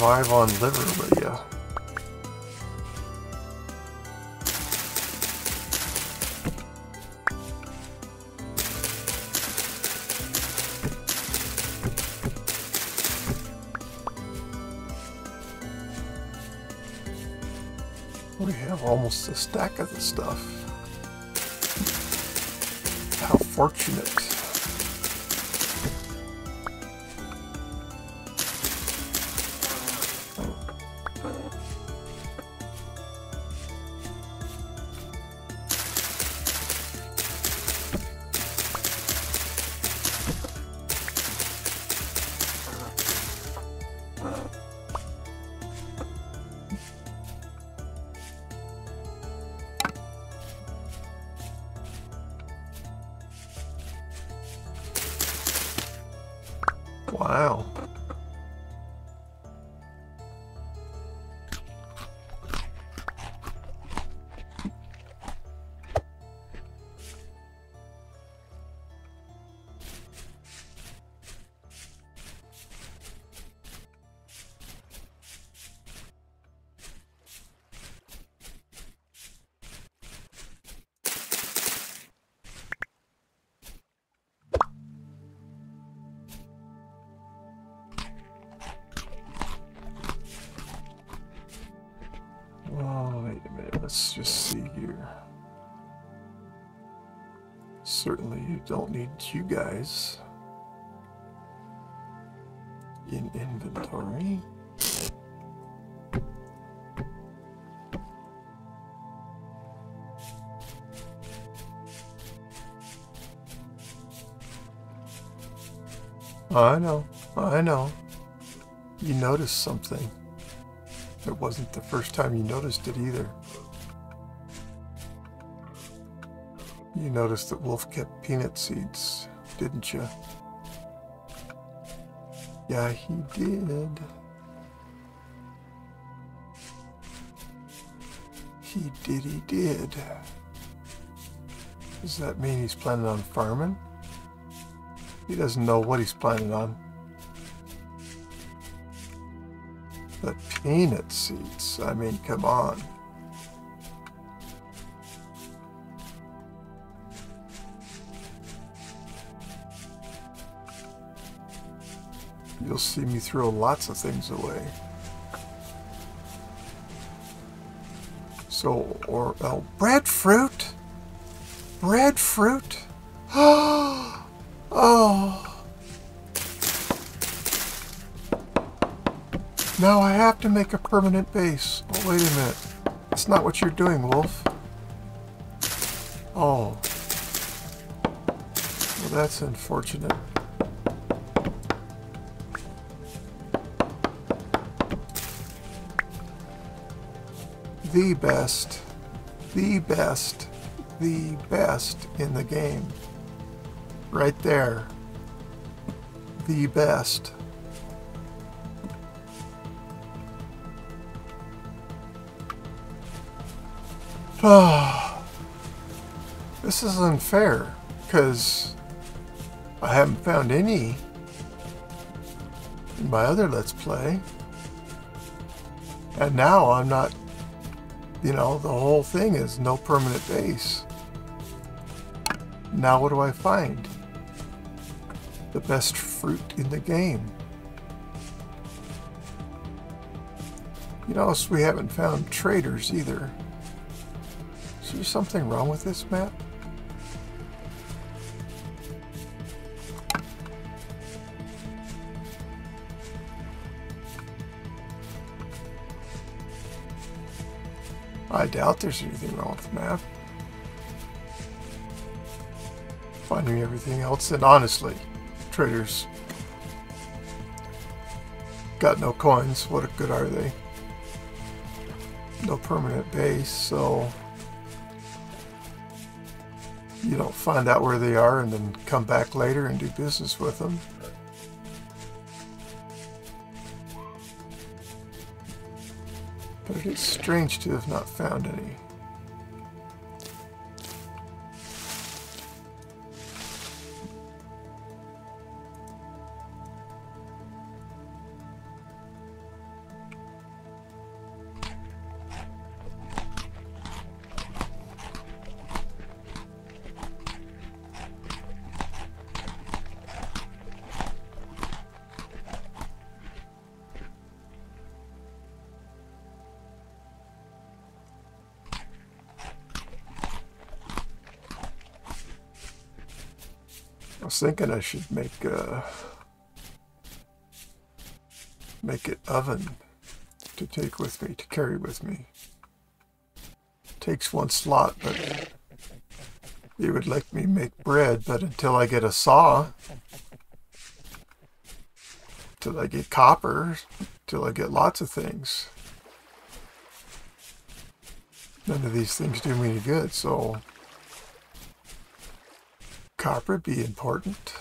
Survive on liver, yeah. We have almost a stack of the stuff. How fortunate. Don't need you guys in inventory. I know, I know. You noticed something. It wasn't the first time you noticed it either. You noticed that Wolf kept peanut seeds, didn't you? Yeah, he did. He did, he did. Does that mean he's planning on farming? He doesn't know what he's planning on. But peanut seeds, I mean, come on. You'll see me throw lots of things away. So, or, oh, breadfruit? Breadfruit? oh. Now I have to make a permanent base. Oh, wait a minute. That's not what you're doing, Wolf. Oh. Well, that's unfortunate. The best, the best, the best in the game. Right there. The best. this is unfair because I haven't found any in my other Let's Play. And now I'm not, you know, the whole thing is no permanent base. Now what do I find? The best fruit in the game. You notice we haven't found traders either. Is there something wrong with this map? Doubt there's anything wrong with the map. Finding everything else, and honestly, traders got no coins. What good are they? No permanent base, so you don't find out where they are and then come back later and do business with them. Strange to have not found any. I was thinking I should make uh, make it oven to take with me, to carry with me. Takes one slot, but they would let me make bread, but until I get a saw, till I get copper, till I get lots of things, none of these things do me any good, so copper be important.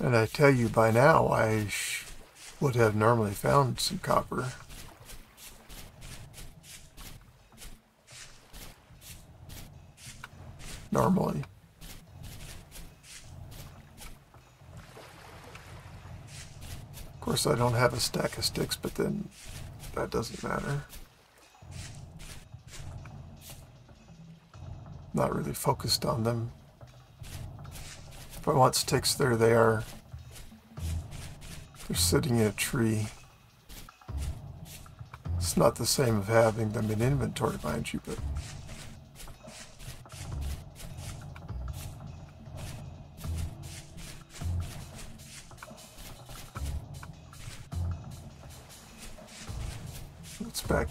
And I tell you by now, I would have normally found some copper. Normally. Course, I don't have a stack of sticks, but then that doesn't matter. Not really focused on them. If I want sticks, there they are. They're sitting in a tree. It's not the same of having them in inventory, mind you, but...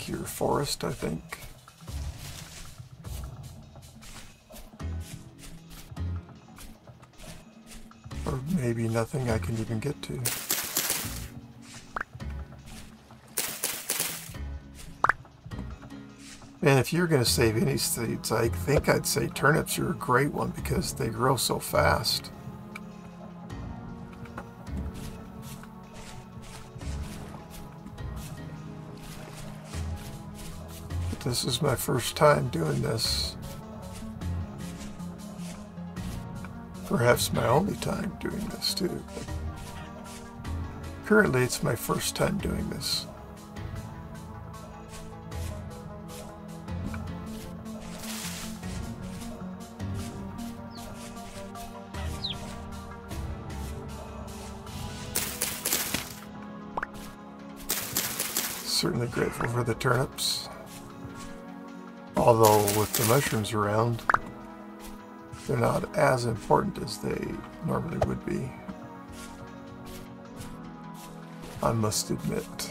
here, forest, I think. Or maybe nothing I can even get to. And if you're going to save any seeds, I think I'd say turnips are a great one because they grow so fast. This is my first time doing this. Perhaps my only time doing this too. Currently it's my first time doing this. Certainly grateful for the turnips. Although with the mushrooms around, they're not as important as they normally would be. I must admit.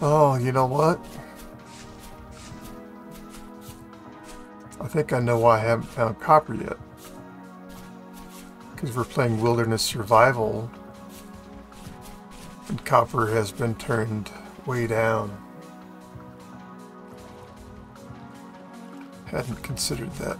Oh, you know what? I think I know why I haven't found copper yet. Because we're playing Wilderness Survival, and copper has been turned way down. Hadn't considered that.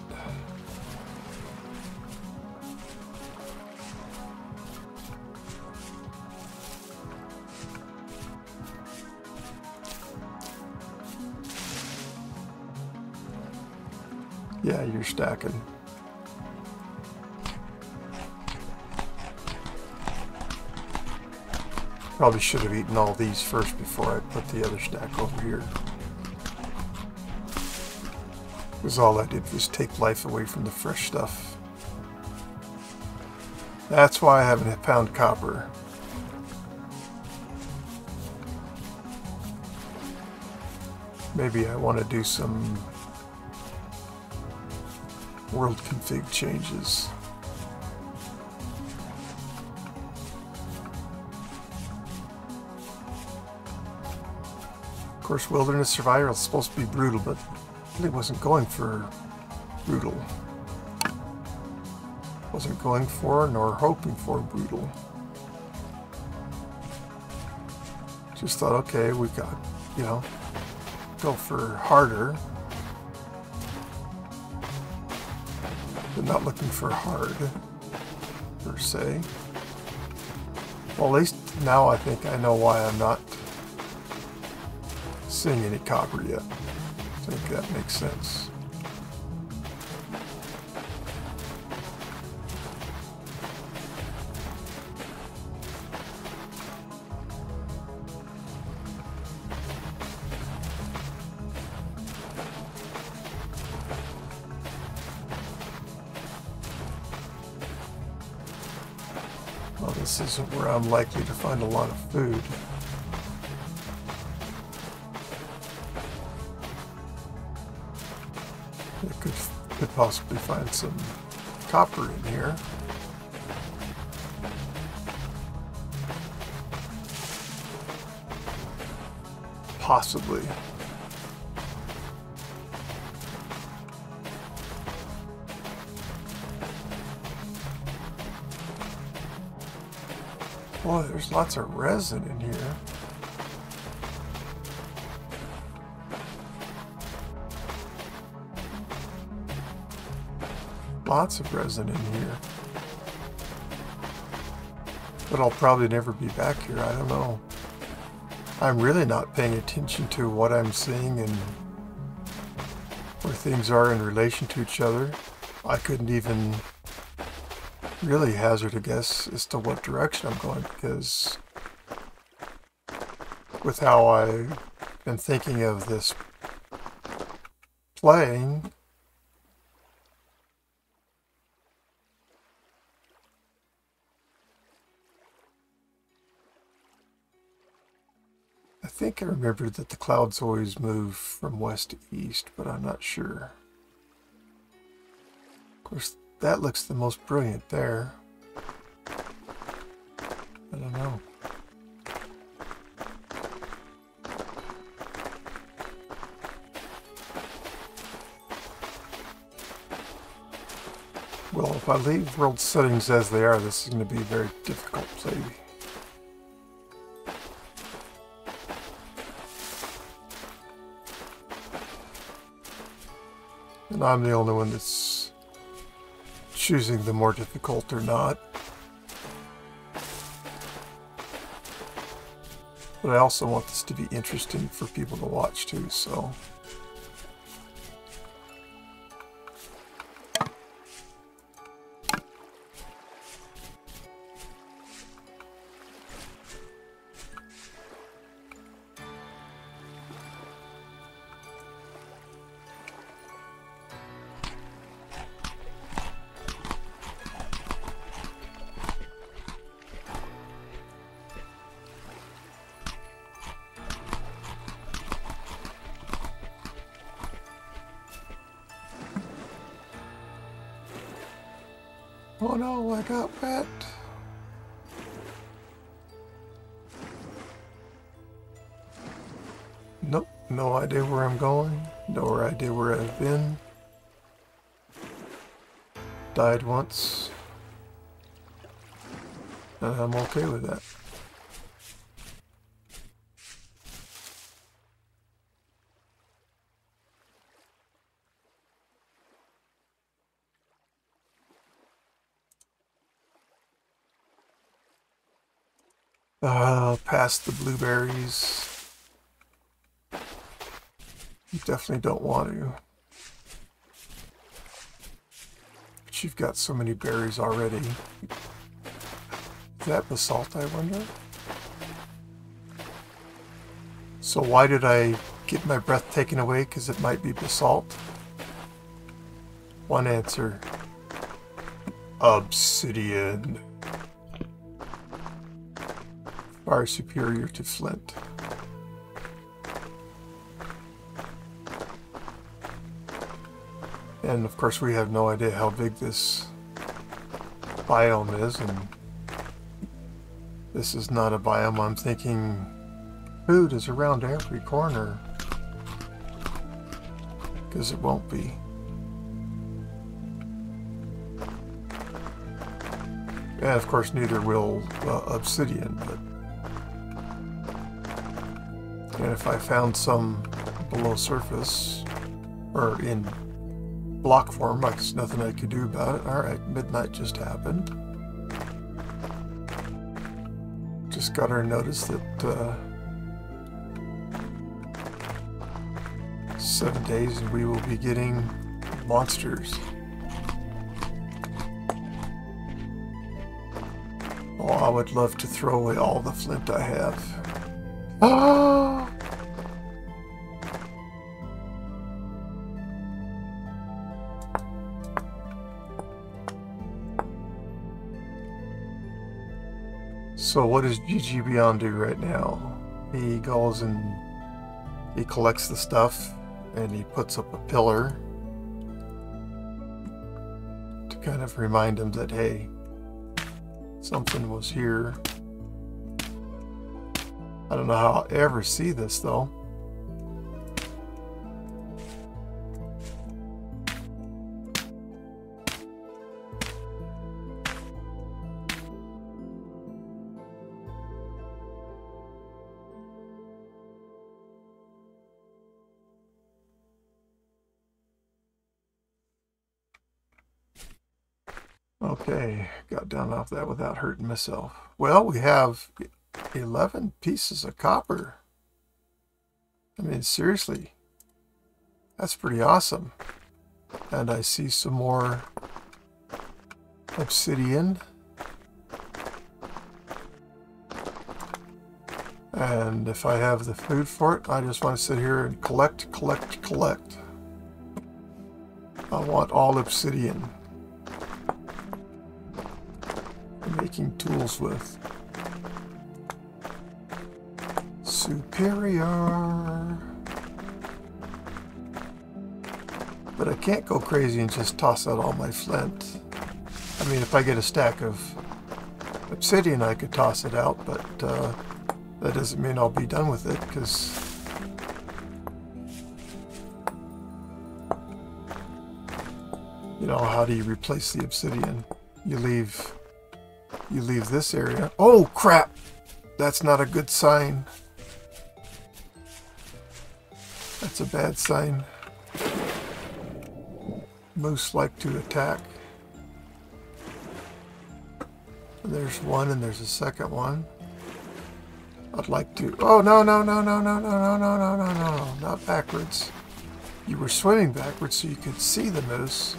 Yeah, you're stacking. Probably should have eaten all these first before I put the other stack over here. Because all I did was take life away from the fresh stuff. That's why I haven't found copper. Maybe I want to do some world config changes. Course, Wilderness Survival is supposed to be brutal, but really wasn't going for brutal. Wasn't going for nor hoping for brutal. Just thought, okay, we've got, you know, go for harder. But not looking for hard, per se. Well, at least now I think I know why I'm not seeing any copper yet. I think that makes sense. Well, this isn't where I'm likely to find a lot of food. Possibly find some copper in here. Possibly. Boy, there's lots of resin in here. Lots of resin in here. But I'll probably never be back here, I don't know. I'm really not paying attention to what I'm seeing and where things are in relation to each other. I couldn't even really hazard a guess as to what direction I'm going because with how I've been thinking of this playing, remember that the clouds always move from west to east, but I'm not sure. Of course, that looks the most brilliant there. I don't know. Well, if I leave world settings as they are, this is going to be a very difficult play. And I'm the only one that's choosing the more difficult or not. But I also want this to be interesting for people to watch too, so... Oh no, I got wet. Nope, no idea where I'm going. No idea where I've been. Died once. And I'm okay with that. Uh, past the blueberries. You definitely don't want to. But you've got so many berries already. Is that basalt, I wonder? So why did I get my breath taken away? Because it might be basalt? One answer. Obsidian far superior to flint. And of course we have no idea how big this biome is and this is not a biome I'm thinking food is around every corner because it won't be. And of course neither will uh, obsidian, but and if I found some below surface, or in block form, there's nothing I could do about it. Alright, midnight just happened. Just got our notice that uh, seven days and we will be getting monsters. Oh, I would love to throw away all the flint I have. Ah! So what does GG Beyond do right now? He goes and he collects the stuff and he puts up a pillar to kind of remind him that, hey, something was here. I don't know how I'll ever see this though. Off that without hurting myself. Well, we have 11 pieces of copper. I mean, seriously, that's pretty awesome. And I see some more obsidian. And if I have the food for it, I just want to sit here and collect, collect, collect. I want all obsidian. Making tools with. Superior. But I can't go crazy and just toss out all my flint. I mean, if I get a stack of obsidian, I could toss it out, but uh, that doesn't mean I'll be done with it, because... You know, how do you replace the obsidian? You leave you leave this area. Oh, crap! That's not a good sign. That's a bad sign. Moose like to attack. There's one and there's a second one. I'd like to... Oh, no, no, no, no, no, no, no, no, no, no, no, not backwards. You were swimming backwards so you could see the moose.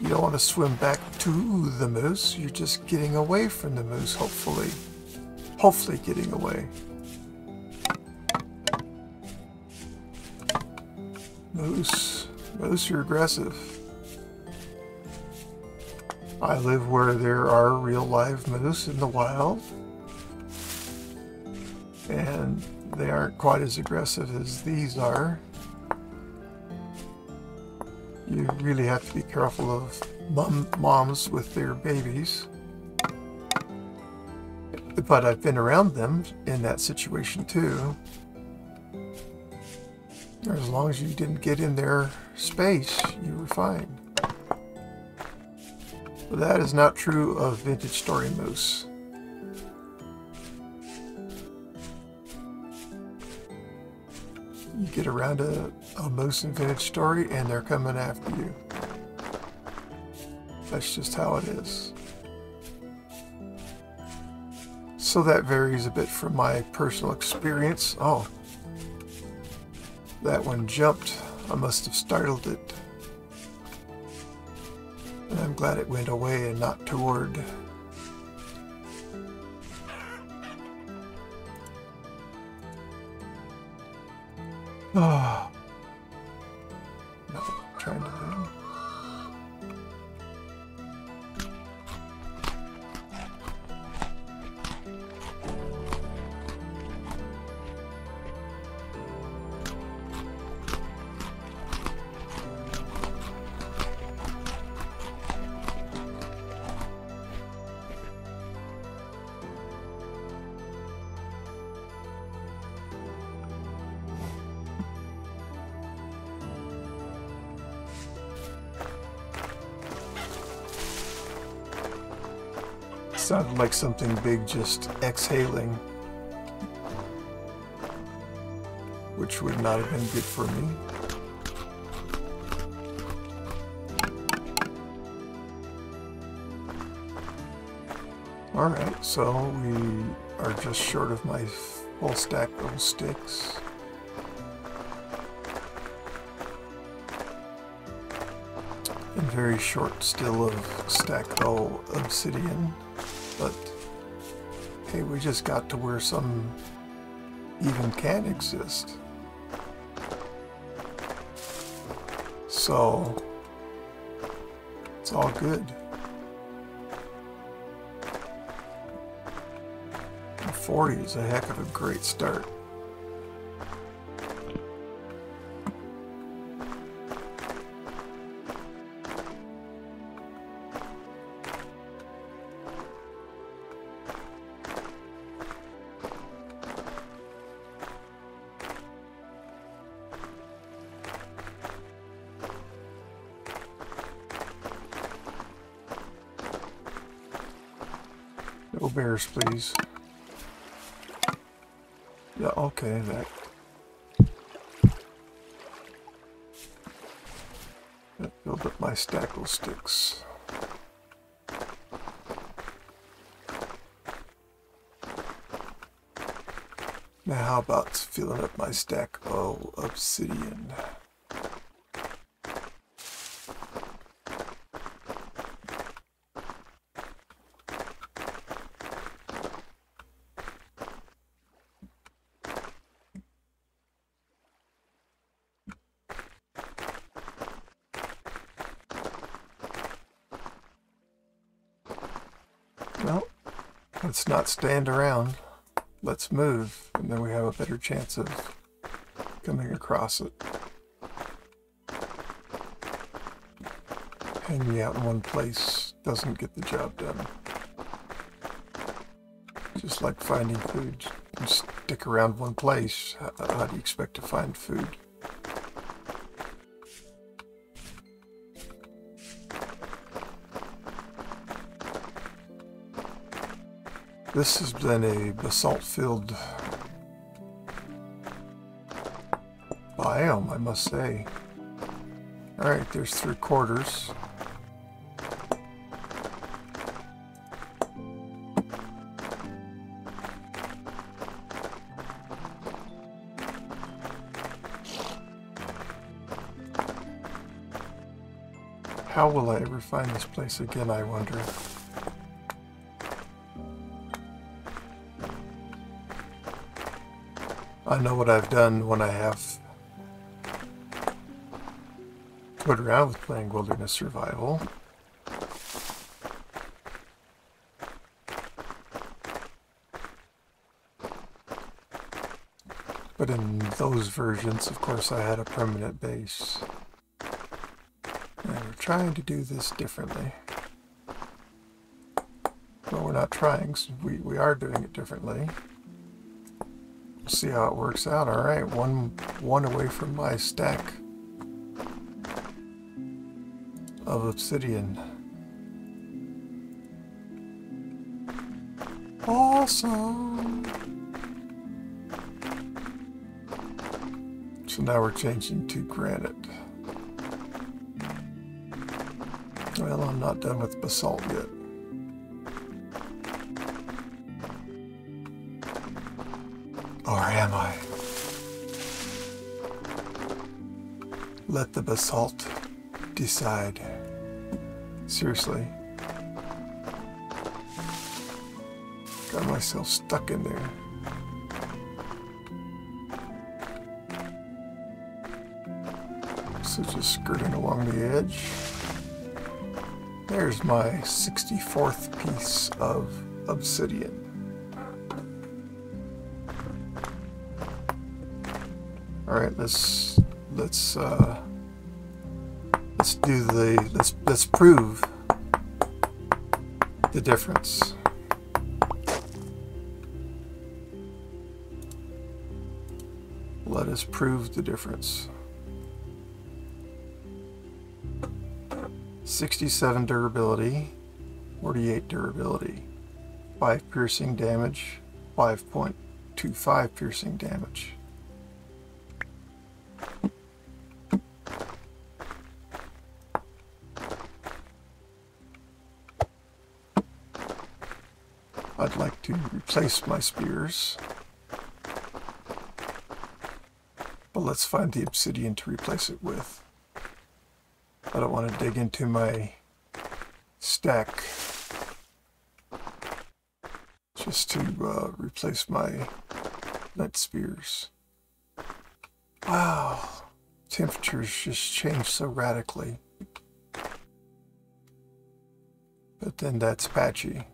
You don't want to swim back to the moose. You're just getting away from the moose, hopefully. Hopefully getting away. Moose. Moose, you're aggressive. I live where there are real live moose in the wild. And they aren't quite as aggressive as these are you really have to be careful of mom, moms with their babies. But I've been around them in that situation too. As long as you didn't get in their space, you were fine. But that is not true of Vintage Story Moose. You get around a, a moose and vintage story and they're coming after you. That's just how it is. So that varies a bit from my personal experience. Oh, that one jumped. I must have startled it. And I'm glad it went away and not toward Oh. trying to do. Like something big just exhaling. Which would not have been good for me. Alright, so we are just short of my full stack of sticks. And very short still of stacked all obsidian. But, hey, we just got to where some even can exist. So, it's all good. 40 is a heck of a great start. Bears, please. Yeah, okay, that. That filled up my stackle sticks. Now how about filling up my stack of obsidian? Not stand around. Let's move, and then we have a better chance of coming across it. Hanging out in one place doesn't get the job done. Just like finding food. You stick around one place, how, how do you expect to find food? This has been a basalt-filled biome, I must say. Alright, there's three quarters. How will I ever find this place again, I wonder? I know what I've done when I have put around with playing Wilderness Survival. But in those versions, of course, I had a permanent base. And we're trying to do this differently. Well, we're not trying, we, we are doing it differently see how it works out. All right, one one away from my stack of obsidian. Awesome. So now we're changing to granite. Well, I'm not done with basalt yet. Am I? Let the basalt decide. Seriously. Got myself stuck in there. So just skirting along the edge. There's my 64th piece of obsidian. All right, let's let's uh, let's do the let's let's prove the difference. Let us prove the difference. 67 durability, 48 durability, 5 piercing damage, 5.25 piercing damage. To replace my spears. But let's find the obsidian to replace it with. I don't want to dig into my stack just to uh, replace my night spears. Wow, temperatures just change so radically. But then that's patchy.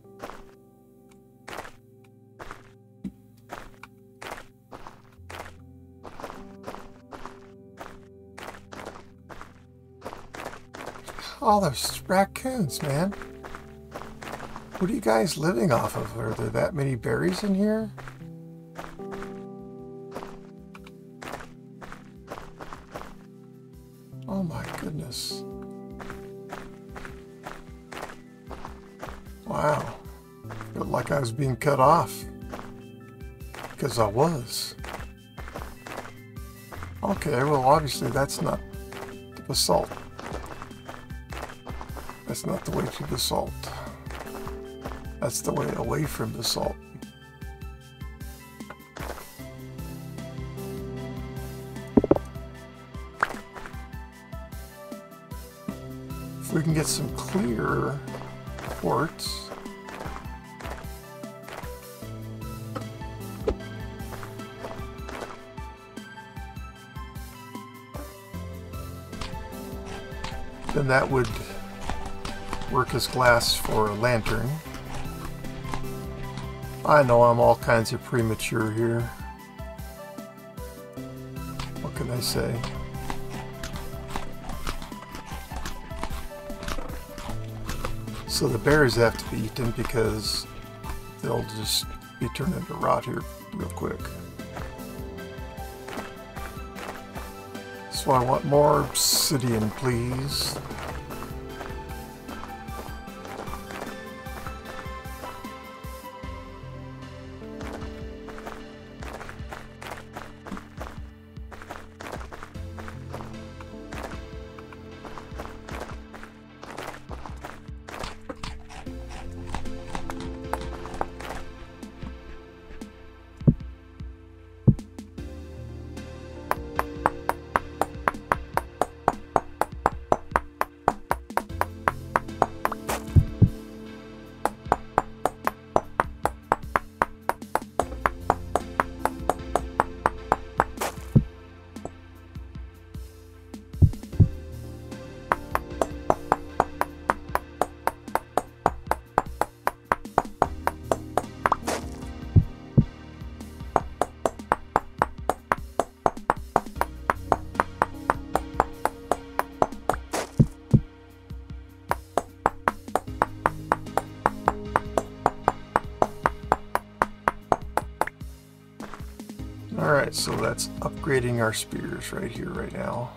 All those raccoons, man. What are you guys living off of? Are there that many berries in here? Oh my goodness. Wow. Felt like I was being cut off. Because I was. Okay, well obviously that's not the basalt. That's not the way to basalt. That's the way away from basalt. If we can get some clear quartz. Then that would work as glass for a lantern. I know I'm all kinds of premature here. What can I say? So the berries have to be eaten because they'll just be turned into rot here real quick. So I want more obsidian, please. Alright, so that's upgrading our spears right here, right now.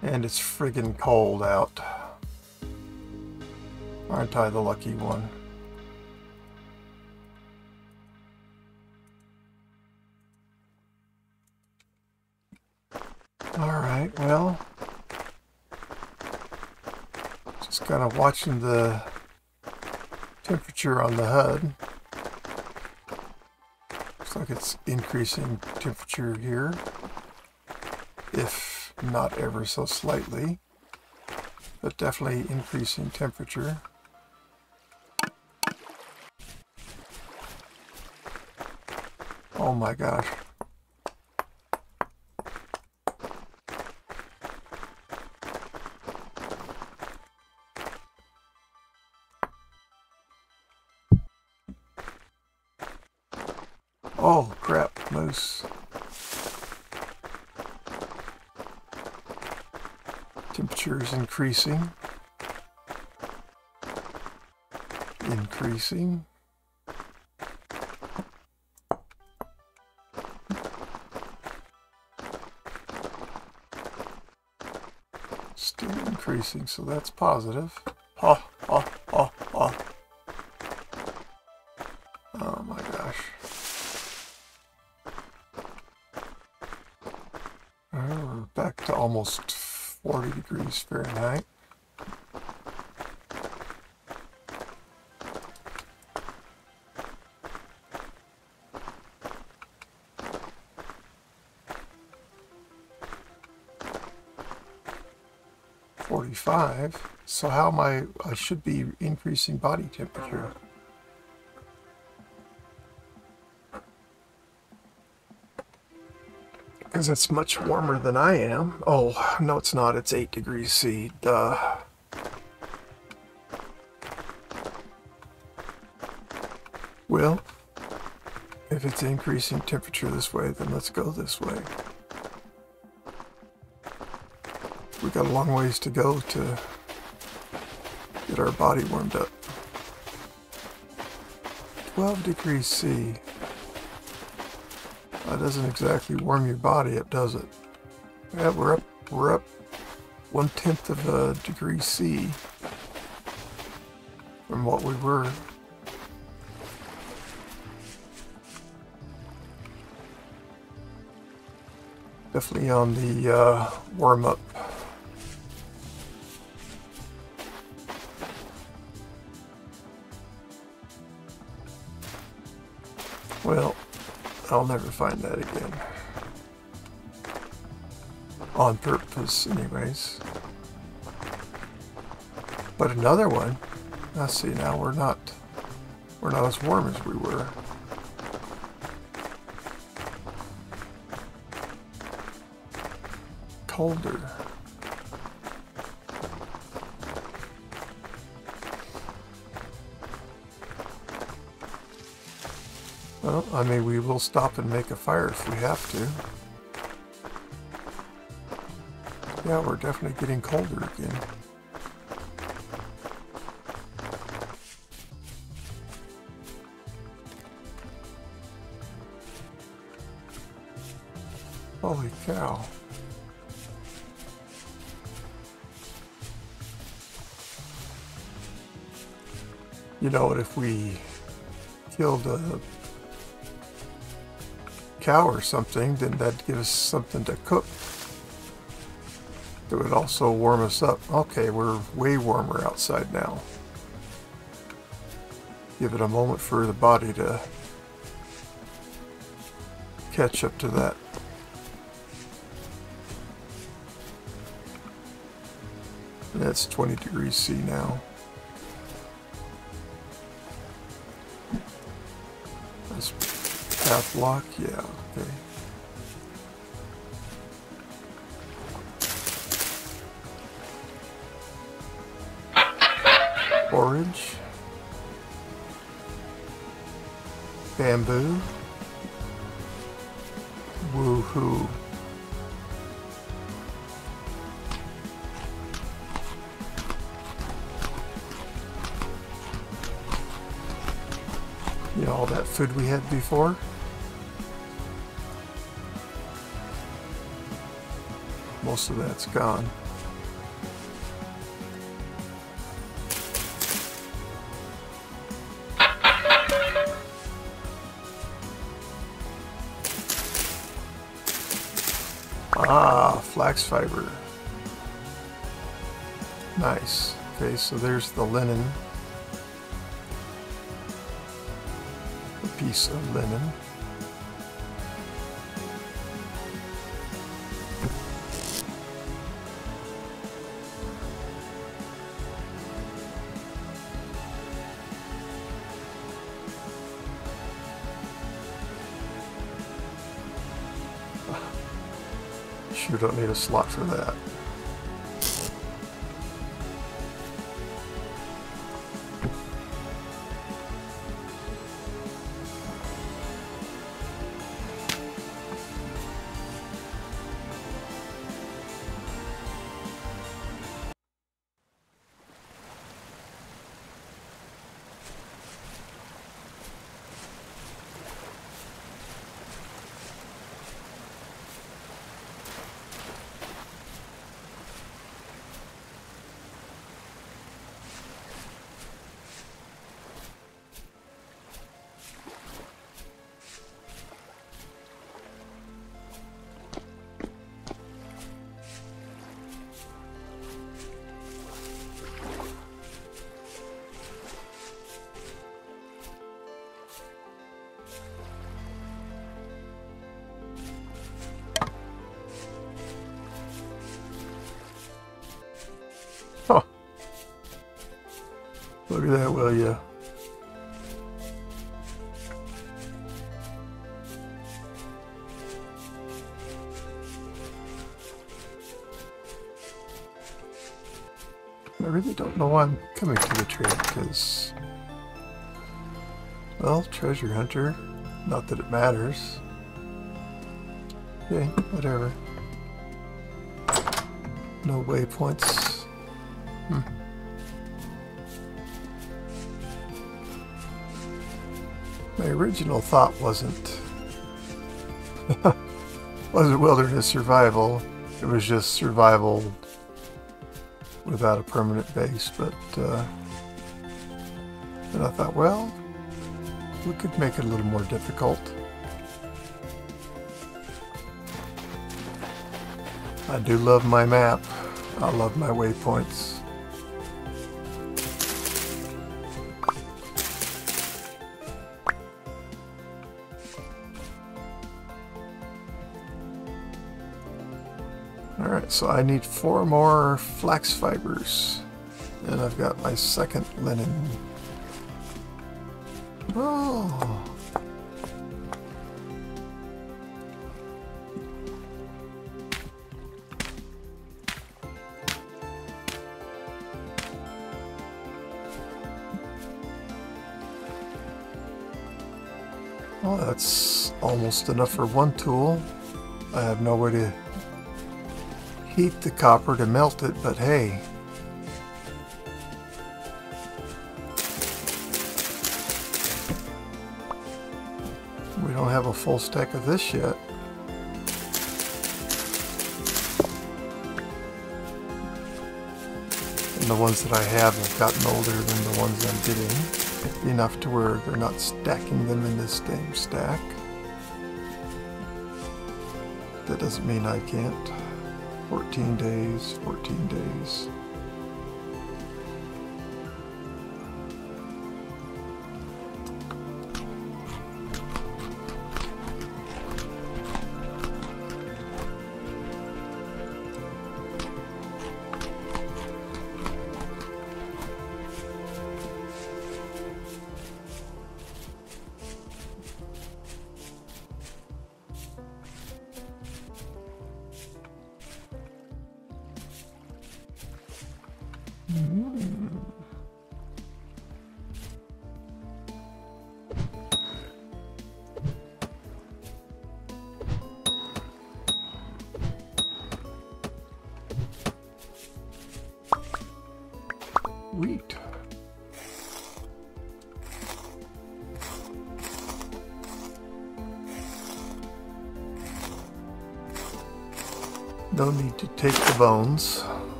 And it's friggin' cold out. Aren't I the lucky one? Alright, well... Just kind of watching the temperature on the HUD. Looks like it's increasing temperature here, if not ever so slightly, but definitely increasing temperature. Oh my gosh. Is increasing. Increasing. Still increasing, so that's positive. Oh, oh, oh, oh. Oh my gosh. Oh, back to almost 40 degrees Fahrenheit. Forty-five. So how am I? I should be increasing body temperature. Because it's much warmer than I am. Oh, no it's not. It's 8 degrees C. Duh. Well, If it's increasing temperature this way, then let's go this way. We've got a long ways to go to get our body warmed up. 12 degrees C. Doesn't exactly warm your body up, does it? Yeah, we're up, we're up one tenth of a degree C from what we were. Definitely on the uh, warm never find that again. On purpose, anyways. But another one. I see now we're not we're not as warm as we were. Colder. I mean, we will stop and make a fire if we have to. Yeah, we're definitely getting colder again. Holy cow. You know what, if we killed a cow or something, then that'd give us something to cook. It would also warm us up. Okay, we're way warmer outside now. Give it a moment for the body to catch up to that. That's 20 degrees C now. Path block, yeah, okay. Orange. Bamboo. Woohoo. You know, all that food we had before. Most of that's gone. Ah, flax fiber. Nice. Okay, so there's the linen. A piece of linen. A slot for that. Treasure hunter. Not that it matters. Okay, whatever. No waypoints. Hmm. My original thought wasn't wasn't wilderness survival. It was just survival without a permanent base, but uh, and I thought, well, we could make it a little more difficult. I do love my map. I love my waypoints. Alright, so I need four more flax fibers. And I've got my second linen. Oh. Well, that's almost enough for one tool. I have no way to heat the copper to melt it, but hey. Full stack of this yet. And the ones that I have have gotten older than the ones I'm getting. Enough to where they're not stacking them in this same stack. That doesn't mean I can't. 14 days, 14 days.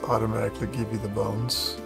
Automatically give you the bones.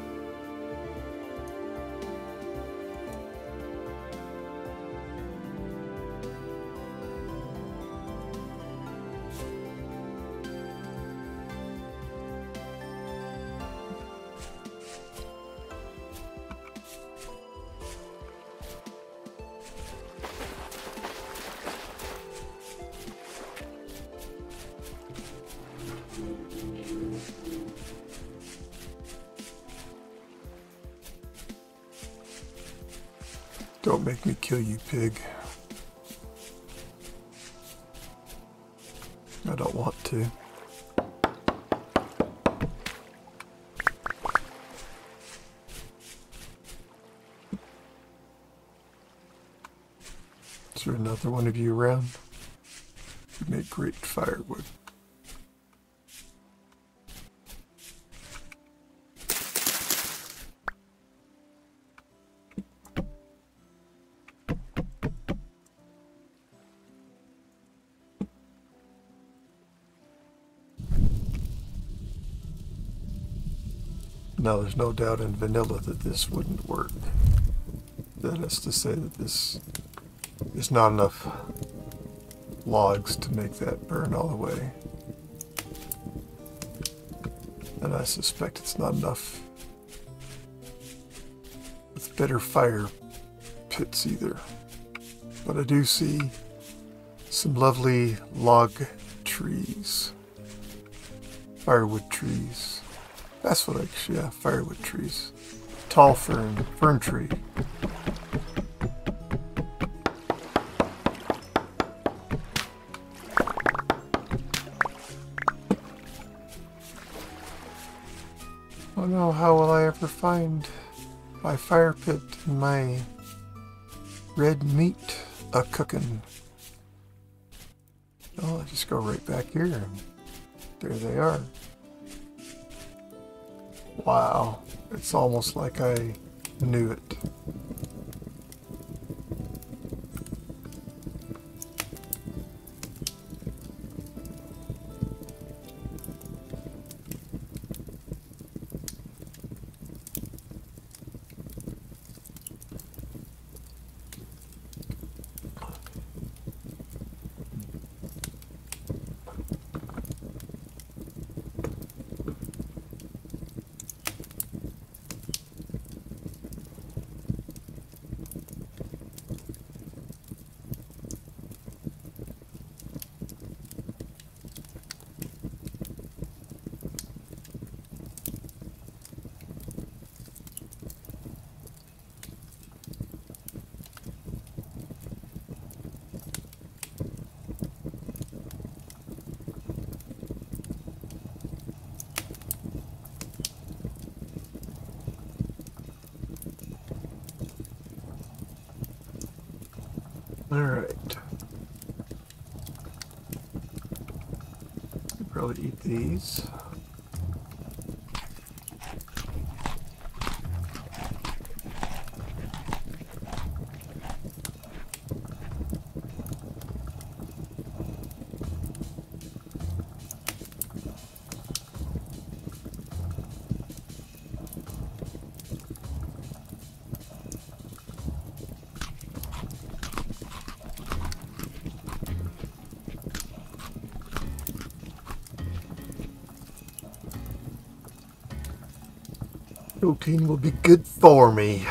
Now, there's no doubt in vanilla that this wouldn't work. That is to say that this is not enough logs to make that burn all the way. And I suspect it's not enough with better fire pits either. But I do see some lovely log trees, firewood trees. That's what I, yeah, firewood trees. Tall fern, fern tree. Oh no, how will I ever find my fire pit and my red meat a cooking. Oh, I just go right back here and there they are. Wow, it's almost like I knew it. Will be good for me.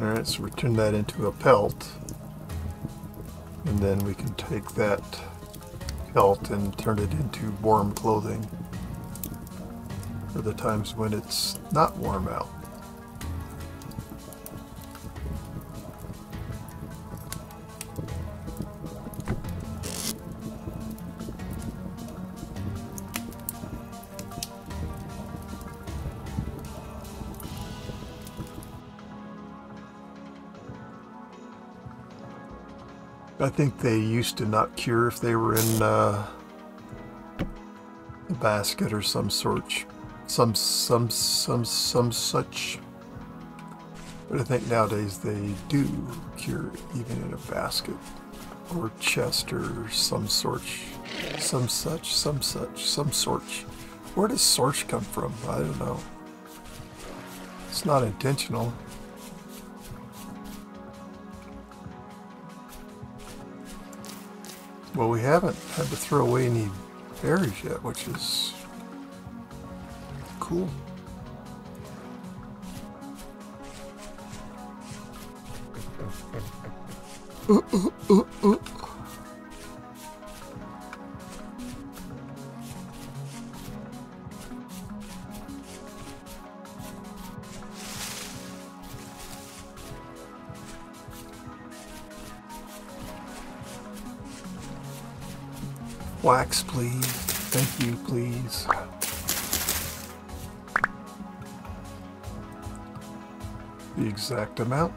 Alright, so we turn that into a pelt. And then we can take that pelt and turn it into warm clothing for the times when it's not warm out. Think they used to not cure if they were in uh, a basket or some sort, some some some some such. But I think nowadays they do cure even in a basket or chest or some sort, some such, some such, some sort. Where does sorch come from? I don't know. It's not intentional. Well, we haven't had to throw away any berries yet, which is cool. Please. Thank you, please. The exact amount.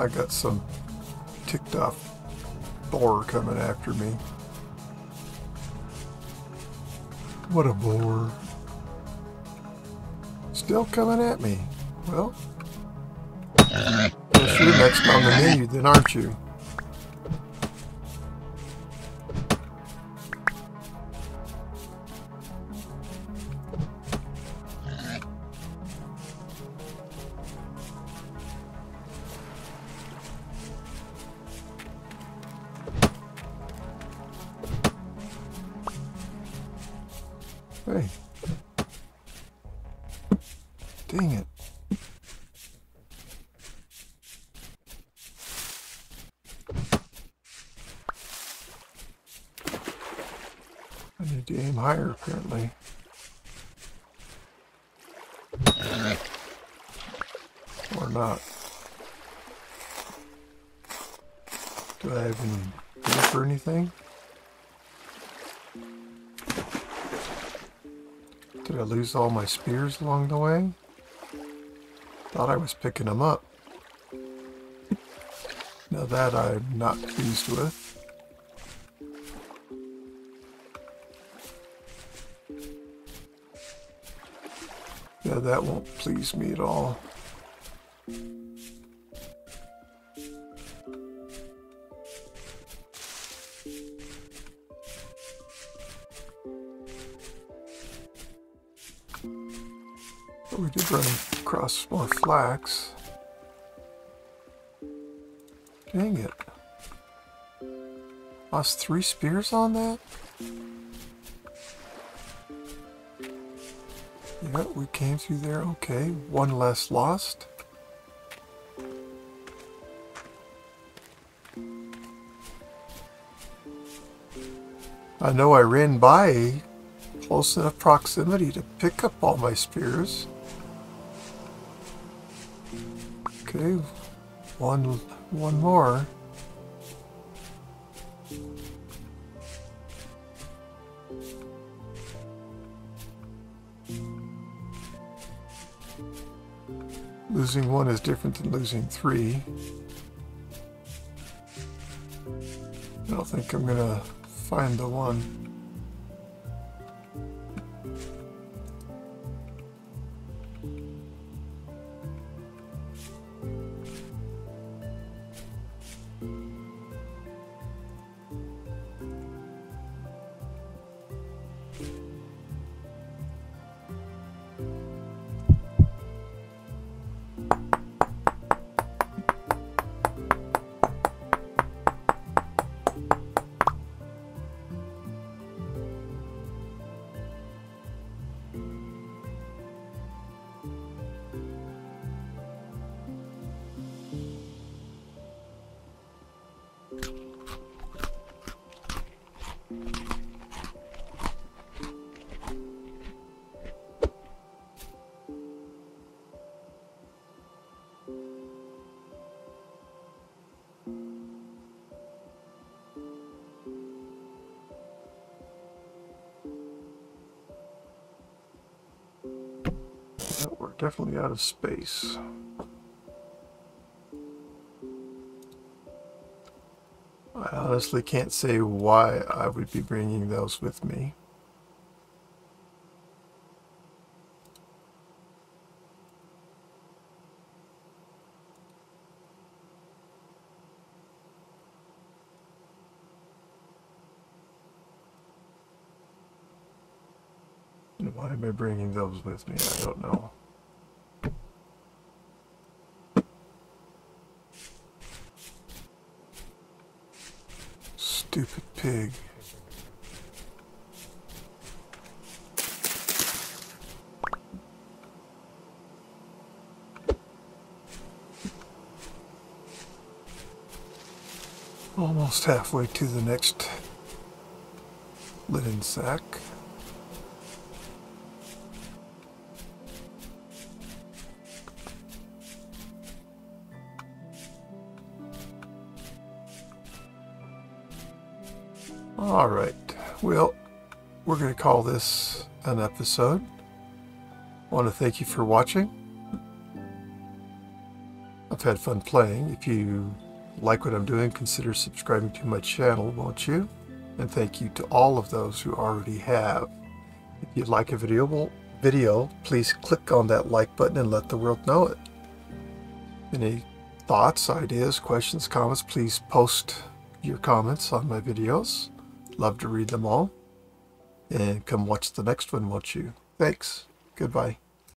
I got some ticked off boar coming after me. What a boar. Still coming at me. Well, you're next on the menu then, aren't you? All my spears along the way? Thought I was picking them up. Now that I'm not pleased with. Yeah, that won't please me at all. We did run across more flax. Dang it. Lost three spears on that? Yeah, we came through there. Okay, one less lost. I know I ran by close enough proximity to pick up all my spears. Okay, one, one more. Losing one is different than losing three. I don't think I'm gonna find the one. Out of space. I honestly can't say why I would be bringing those with me. And why am I bringing those with me? I don't know. Stupid pig. Almost halfway to the next linen sack. All right. Well, we're going to call this an episode. I want to thank you for watching. I've had fun playing. If you like what I'm doing, consider subscribing to my channel, won't you? And thank you to all of those who already have. If you'd like a video, video, please click on that like button and let the world know it. Any thoughts, ideas, questions, comments, please post your comments on my videos. Love to read them all. And come watch the next one, won't you? Thanks. Goodbye.